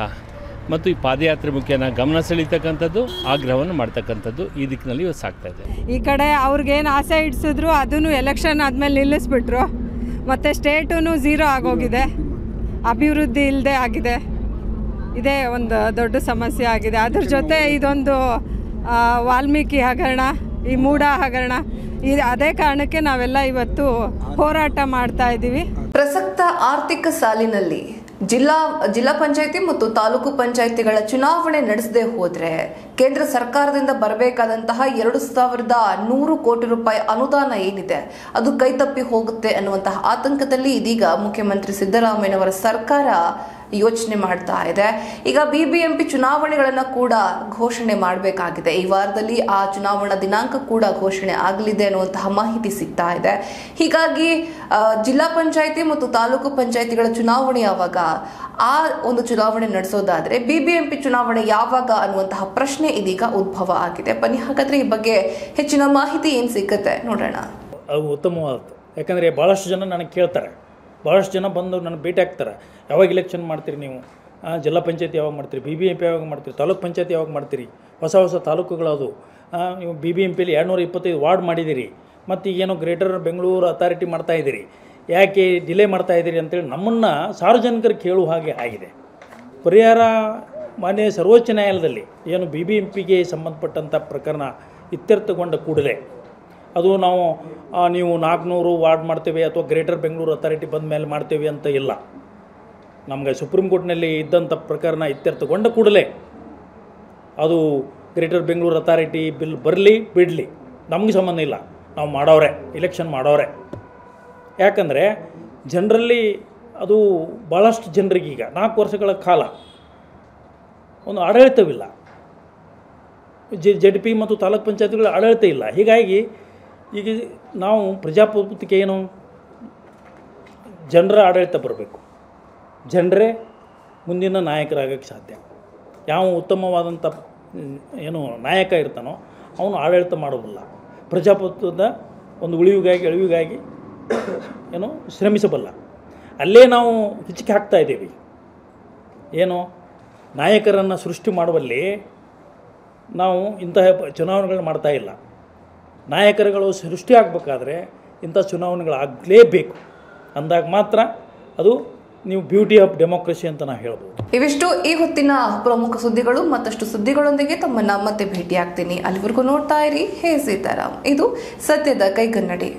ಮತ್ತು ಈ ಪಾದಯಾತ್ರೆ ಮುಖ್ಯನ ಗಮನ ಸೆಳೀತಕ್ಕಂಥದ್ದು ಆಗ್ರಹವನ್ನು ಮಾಡ್ತಕ್ಕಂಥದ್ದು ಈ ದಿಕ್ಕಿನಲ್ಲಿ ಇವತ್ತು ಸಾಗ್ತಾ ಇದೆ. ಈ ಕಡೆ ಅವ್ರಿಗೇನು ಆಸೆ ಇಡ್ಸಿದ್ರು ಅದನ್ನು ಎಲೆಕ್ಷನ್ ಆದಮೇಲೆ ನಿಲ್ಲಿಸ್ಬಿಟ್ರು. ಮತ್ತು ಸ್ಟೇಟೂ ಝೀರೋ ಆಗೋಗಿದೆ. ಅಭಿವೃದ್ಧಿ ಇಲ್ಲದೆ ಆಗಿದೆ. ಇದೇ ಒಂದು ದೊಡ್ಡ ಸಮಸ್ಯೆ ಆಗಿದೆ. ಅದ್ರ ಜೊತೆ ಇದೊಂದು ವಾಲ್ಮೀಕಿ ಹಗರಣ ಈ ಮೂಢ ಹಗರಣ ಇದು ಅದೇ ಕಾರಣಕ್ಕೆ ನಾವೆಲ್ಲ ಇವತ್ತು ಹೋರಾಟ ಮಾಡ್ತಾ ಇದ್ದೀವಿ. ಪ್ರಸಕ್ತ ಆರ್ಥಿಕ ಸಾಲಿನಲ್ಲಿ ಜಿಲ್ಲಾ ಜಿಲ್ಲಾ ಪಂಚಾಯತಿ ಮತ್ತು ತಾಲೂಕು ಪಂಚಾಯತಿಗಳ ಚುನಾವಣೆ ನಡೆಸದೆ ಹೋದ್ರೆ ಕೇಂದ್ರ ಸರ್ಕಾರದಿಂದ ಬರಬೇಕಾದಂತಹ ಎರಡು ಸಾವಿರದ ನೂರು ಕೋಟಿ ರೂಪಾಯಿ ಅನುದಾನ ಏನಿದೆ, ಅದು ಕೈತಪ್ಪಿ ಹೋಗುತ್ತೆ ಅನ್ನುವಂತಹ ಆತಂಕದಲ್ಲಿ ಇದೀಗ ಮುಖ್ಯಮಂತ್ರಿ ಸಿದ್ದರಾಮಯ್ಯನವರ ಸರ್ಕಾರ ಯೋಚನೆ ಮಾಡ್ತಾ ಇದೆ. ಈಗ ಬಿಬಿಎಂಪಿ ಚುನಾವಣೆಗಳನ್ನ ಕೂಡ ಘೋಷಣೆ ಮಾಡಬೇಕಾಗಿದೆ. ಈ ವಾರದಲ್ಲಿ ಆ ಚುನಾವಣಾ ದಿನಾಂಕ ಕೂಡ ಘೋಷಣೆ ಆಗಲಿದೆ ಅನ್ನುವಂತಹ ಮಾಹಿತಿ ಸಿಗ್ತಾ ಇದೆ. ಹೀಗಾಗಿ ಜಿಲ್ಲಾ ಪಂಚಾಯಿತಿ ಮತ್ತು ತಾಲೂಕು ಪಂಚಾಯಿತಿಗಳ ಚುನಾವಣೆ ಯಾವಾಗ? ಆ ಒಂದು ಚುನಾವಣೆ ನಡೆಸೋದಾದ್ರೆ ಬಿಬಿಎಂಪಿ ಚುನಾವಣೆ ಯಾವಾಗ ಅನ್ನುವಂತಹ ಪ್ರಶ್ನೆ ಇದೀಗ ಉದ್ಭವ ಆಗಿದೆ. ಬನ್ನಿ, ಹಾಗಾದ್ರೆ ಈ ಬಗ್ಗೆ ಹೆಚ್ಚಿನ ಮಾಹಿತಿ ಏನು ಸಿಗುತ್ತೆ ನೋಡೋಣ. ಅದು ಉತ್ತಮವಾದ ಯಾಕಂದರೆ ಭಾಳಷ್ಟು ಜನ ನನಗೆ ಕೇಳ್ತಾರೆ. ಭಾಳಷ್ಟು ಜನ ಬಂದು ನನ್ನ ಭೇಟಿ ಆಗ್ತಾರೆ. ಯಾವಾಗ ಇಲೆಕ್ಷನ್ ಮಾಡ್ತೀರಿ ನೀವು? ಜಿಲ್ಲಾ ಪಂಚಾಯತ್ ಯಾವಾಗ ಮಾಡ್ತೀರಿ? ಬಿ ಬಿ ಎಂ ಪಿ ಯಾವಾಗ ಮಾಡ್ತೀರಿ? ತಾಲೂಕು ಪಂಚಾಯತಿ ಯಾವಾಗ ಮಾಡ್ತೀರಿ? ಹೊಸ ಹೊಸ ತಾಲೂಕುಗಳದು ನೀವು ಬಿ ಬಿ ಎಂ ಪಿಲಿ ಎರಡುನೂರ ಇಪ್ಪತ್ತೈದು ವಾರ್ಡ್ ಮಾಡಿದ್ದೀರಿ. ಮತ್ತು ಈಗೇನೋ ಗ್ರೇಟರ್ ಬೆಂಗಳೂರು ಅಥಾರಿಟಿ ಮಾಡ್ತಾ ಇದ್ದೀರಿ. ಯಾಕೆ ಡಿಲೇ ಮಾಡ್ತಾ ಇದ್ದೀರಿ ಅಂತೇಳಿ ನಮ್ಮನ್ನು ಸಾರ್ವಜನಿಕರು ಕೇಳುವ ಹಾಗೆ ಆಗಿದೆ. ಪರಿಹಾರ ಮಾನ್ಯ ಸರ್ವೋಚ್ಚ ನ್ಯಾಯಾಲಯದಲ್ಲಿ ಏನು ಬಿ ಬಿ ಎಂ ಪಿಗೆ ಸಂಬಂಧಪಟ್ಟಂಥ ಪ್ರಕರಣ ಇತ್ಯರ್ಥಗೊಂಡ ಕೂಡಲೇ ಅದು ನಾವು ನೀವು ನಾಲ್ಕುನೂರು ವಾರ್ಡ್ ಮಾಡ್ತೇವೆ ಅಥವಾ ಗ್ರೇಟರ್ ಬೆಂಗಳೂರು ಅಥಾರಿಟಿ ಬಂದ ಮೇಲೆ ಮಾಡ್ತೇವೆ ಅಂತ ಇಲ್ಲ. ನಮಗೆ ಸುಪ್ರೀಂ ಕೋರ್ಟ್ನಲ್ಲಿ ಇದ್ದಂಥ ಪ್ರಕರಣ ಇತ್ಯರ್ಥಗೊಂಡ ಕೂಡಲೇ ಅದು ಗ್ರೇಟರ್ ಬೆಂಗಳೂರು ಅಥಾರಿಟಿ ಬಿಲ್ ಬರಲಿ, ಬಿಡಲಿ. ನಮಗೆ ಸಂಬಂಧ ಇಲ್ಲ. ನಾವು ಮಾಡೋರೆ ಇಲೆಕ್ಷನ್ ಮಾಡೋರೆ ಯಾಕಂದರೆ ಜನರಲ್ಲಿ ಅದು ಭಾಳಷ್ಟು ಜನರಿಗೀಗ ನಾಲ್ಕು ವರ್ಷಗಳ ಕಾಲ ಒಂದು ಆಡಳಿತವಿಲ್ಲ. ಜೆ ಜೆಡ್ ಪಿ ಮತ್ತು ತಾಲೂಕ್ ಪಂಚಾಯತ್ಗಳ ಆಡಳಿತ ಇಲ್ಲ. ಹೀಗಾಗಿ ಈಗ ನಾವು ಪ್ರಜಾಪ್ರಭುತ್ವಕ್ಕೆ ಏನು? ಜನರ ಆಡಳಿತ ಬರಬೇಕು. ಜನರೇ ಮುಂದಿನ ನಾಯಕರಾಗಕ್ಕೆ ಸಾಧ್ಯ. ಯಾವ ಉತ್ತಮವಾದಂಥ, ಏನು ನಾಯಕ ಇರ್ತಾನೋ ಅವನು ಆಡಳಿತ ಮಾಡೋದಿಲ್ಲ ಪ್ರಜಾಪ್ರಭುತ್ವದ ಒಂದು ಉಳಿವಿಗಾಗಿ, ಅಳಿವಿಗಾಗಿ ಏನು ಶ್ರಮಿಸಬಲ್ಲ. ಅಲ್ಲೇ ನಾವು ಹಿಚ್ಕೆ ಹಾಕ್ತಾ ಇದ್ದೀವಿ. ಏನು? ನಾಯಕರನ್ನು ಸೃಷ್ಟಿ ಮಾಡುವಲ್ಲಿ ನಾವು ಇಂತಹ ಚುನಾವಣೆಗಳನ್ನ ಮಾಡ್ತಾ ಇಲ್ಲ. ನಾಯಕರುಗಳು ಸೃಷ್ಟಿಯಾಗಬೇಕಾದ್ರೆ ಇಂಥ ಚುನಾವಣೆಗಳಾಗಲೇಬೇಕು ಅಂದಾಗ ಮಾತ್ರ ಅದು ನೀವು ಬ್ಯೂಟಿ ಆಫ್ ಡೆಮೋಕ್ರಸಿ ಅಂತ ನಾವು ಹೇಳ್ಬೋದು. ಇವಿಷ್ಟು ಈ ಹೊತ್ತಿನ ಪ್ರಮುಖ ಸುದ್ದಿಗಳು, ಮತ್ತಷ್ಟು ಸುದ್ದಿಗಳೊಂದಿಗೆ ತಮ್ಮನ್ನ ಮತ್ತೆ ಭೇಟಿಯಾಗ್ತೀನಿ. ಅಲ್ಲಿವರೆಗೂ ನೋಡ್ತಾ ಇರಿ, ಹೇ ಸೀತಾರಾಮ್. ಇದು ಸತ್ಯದ ಕೈಗನ್ನಡಿ.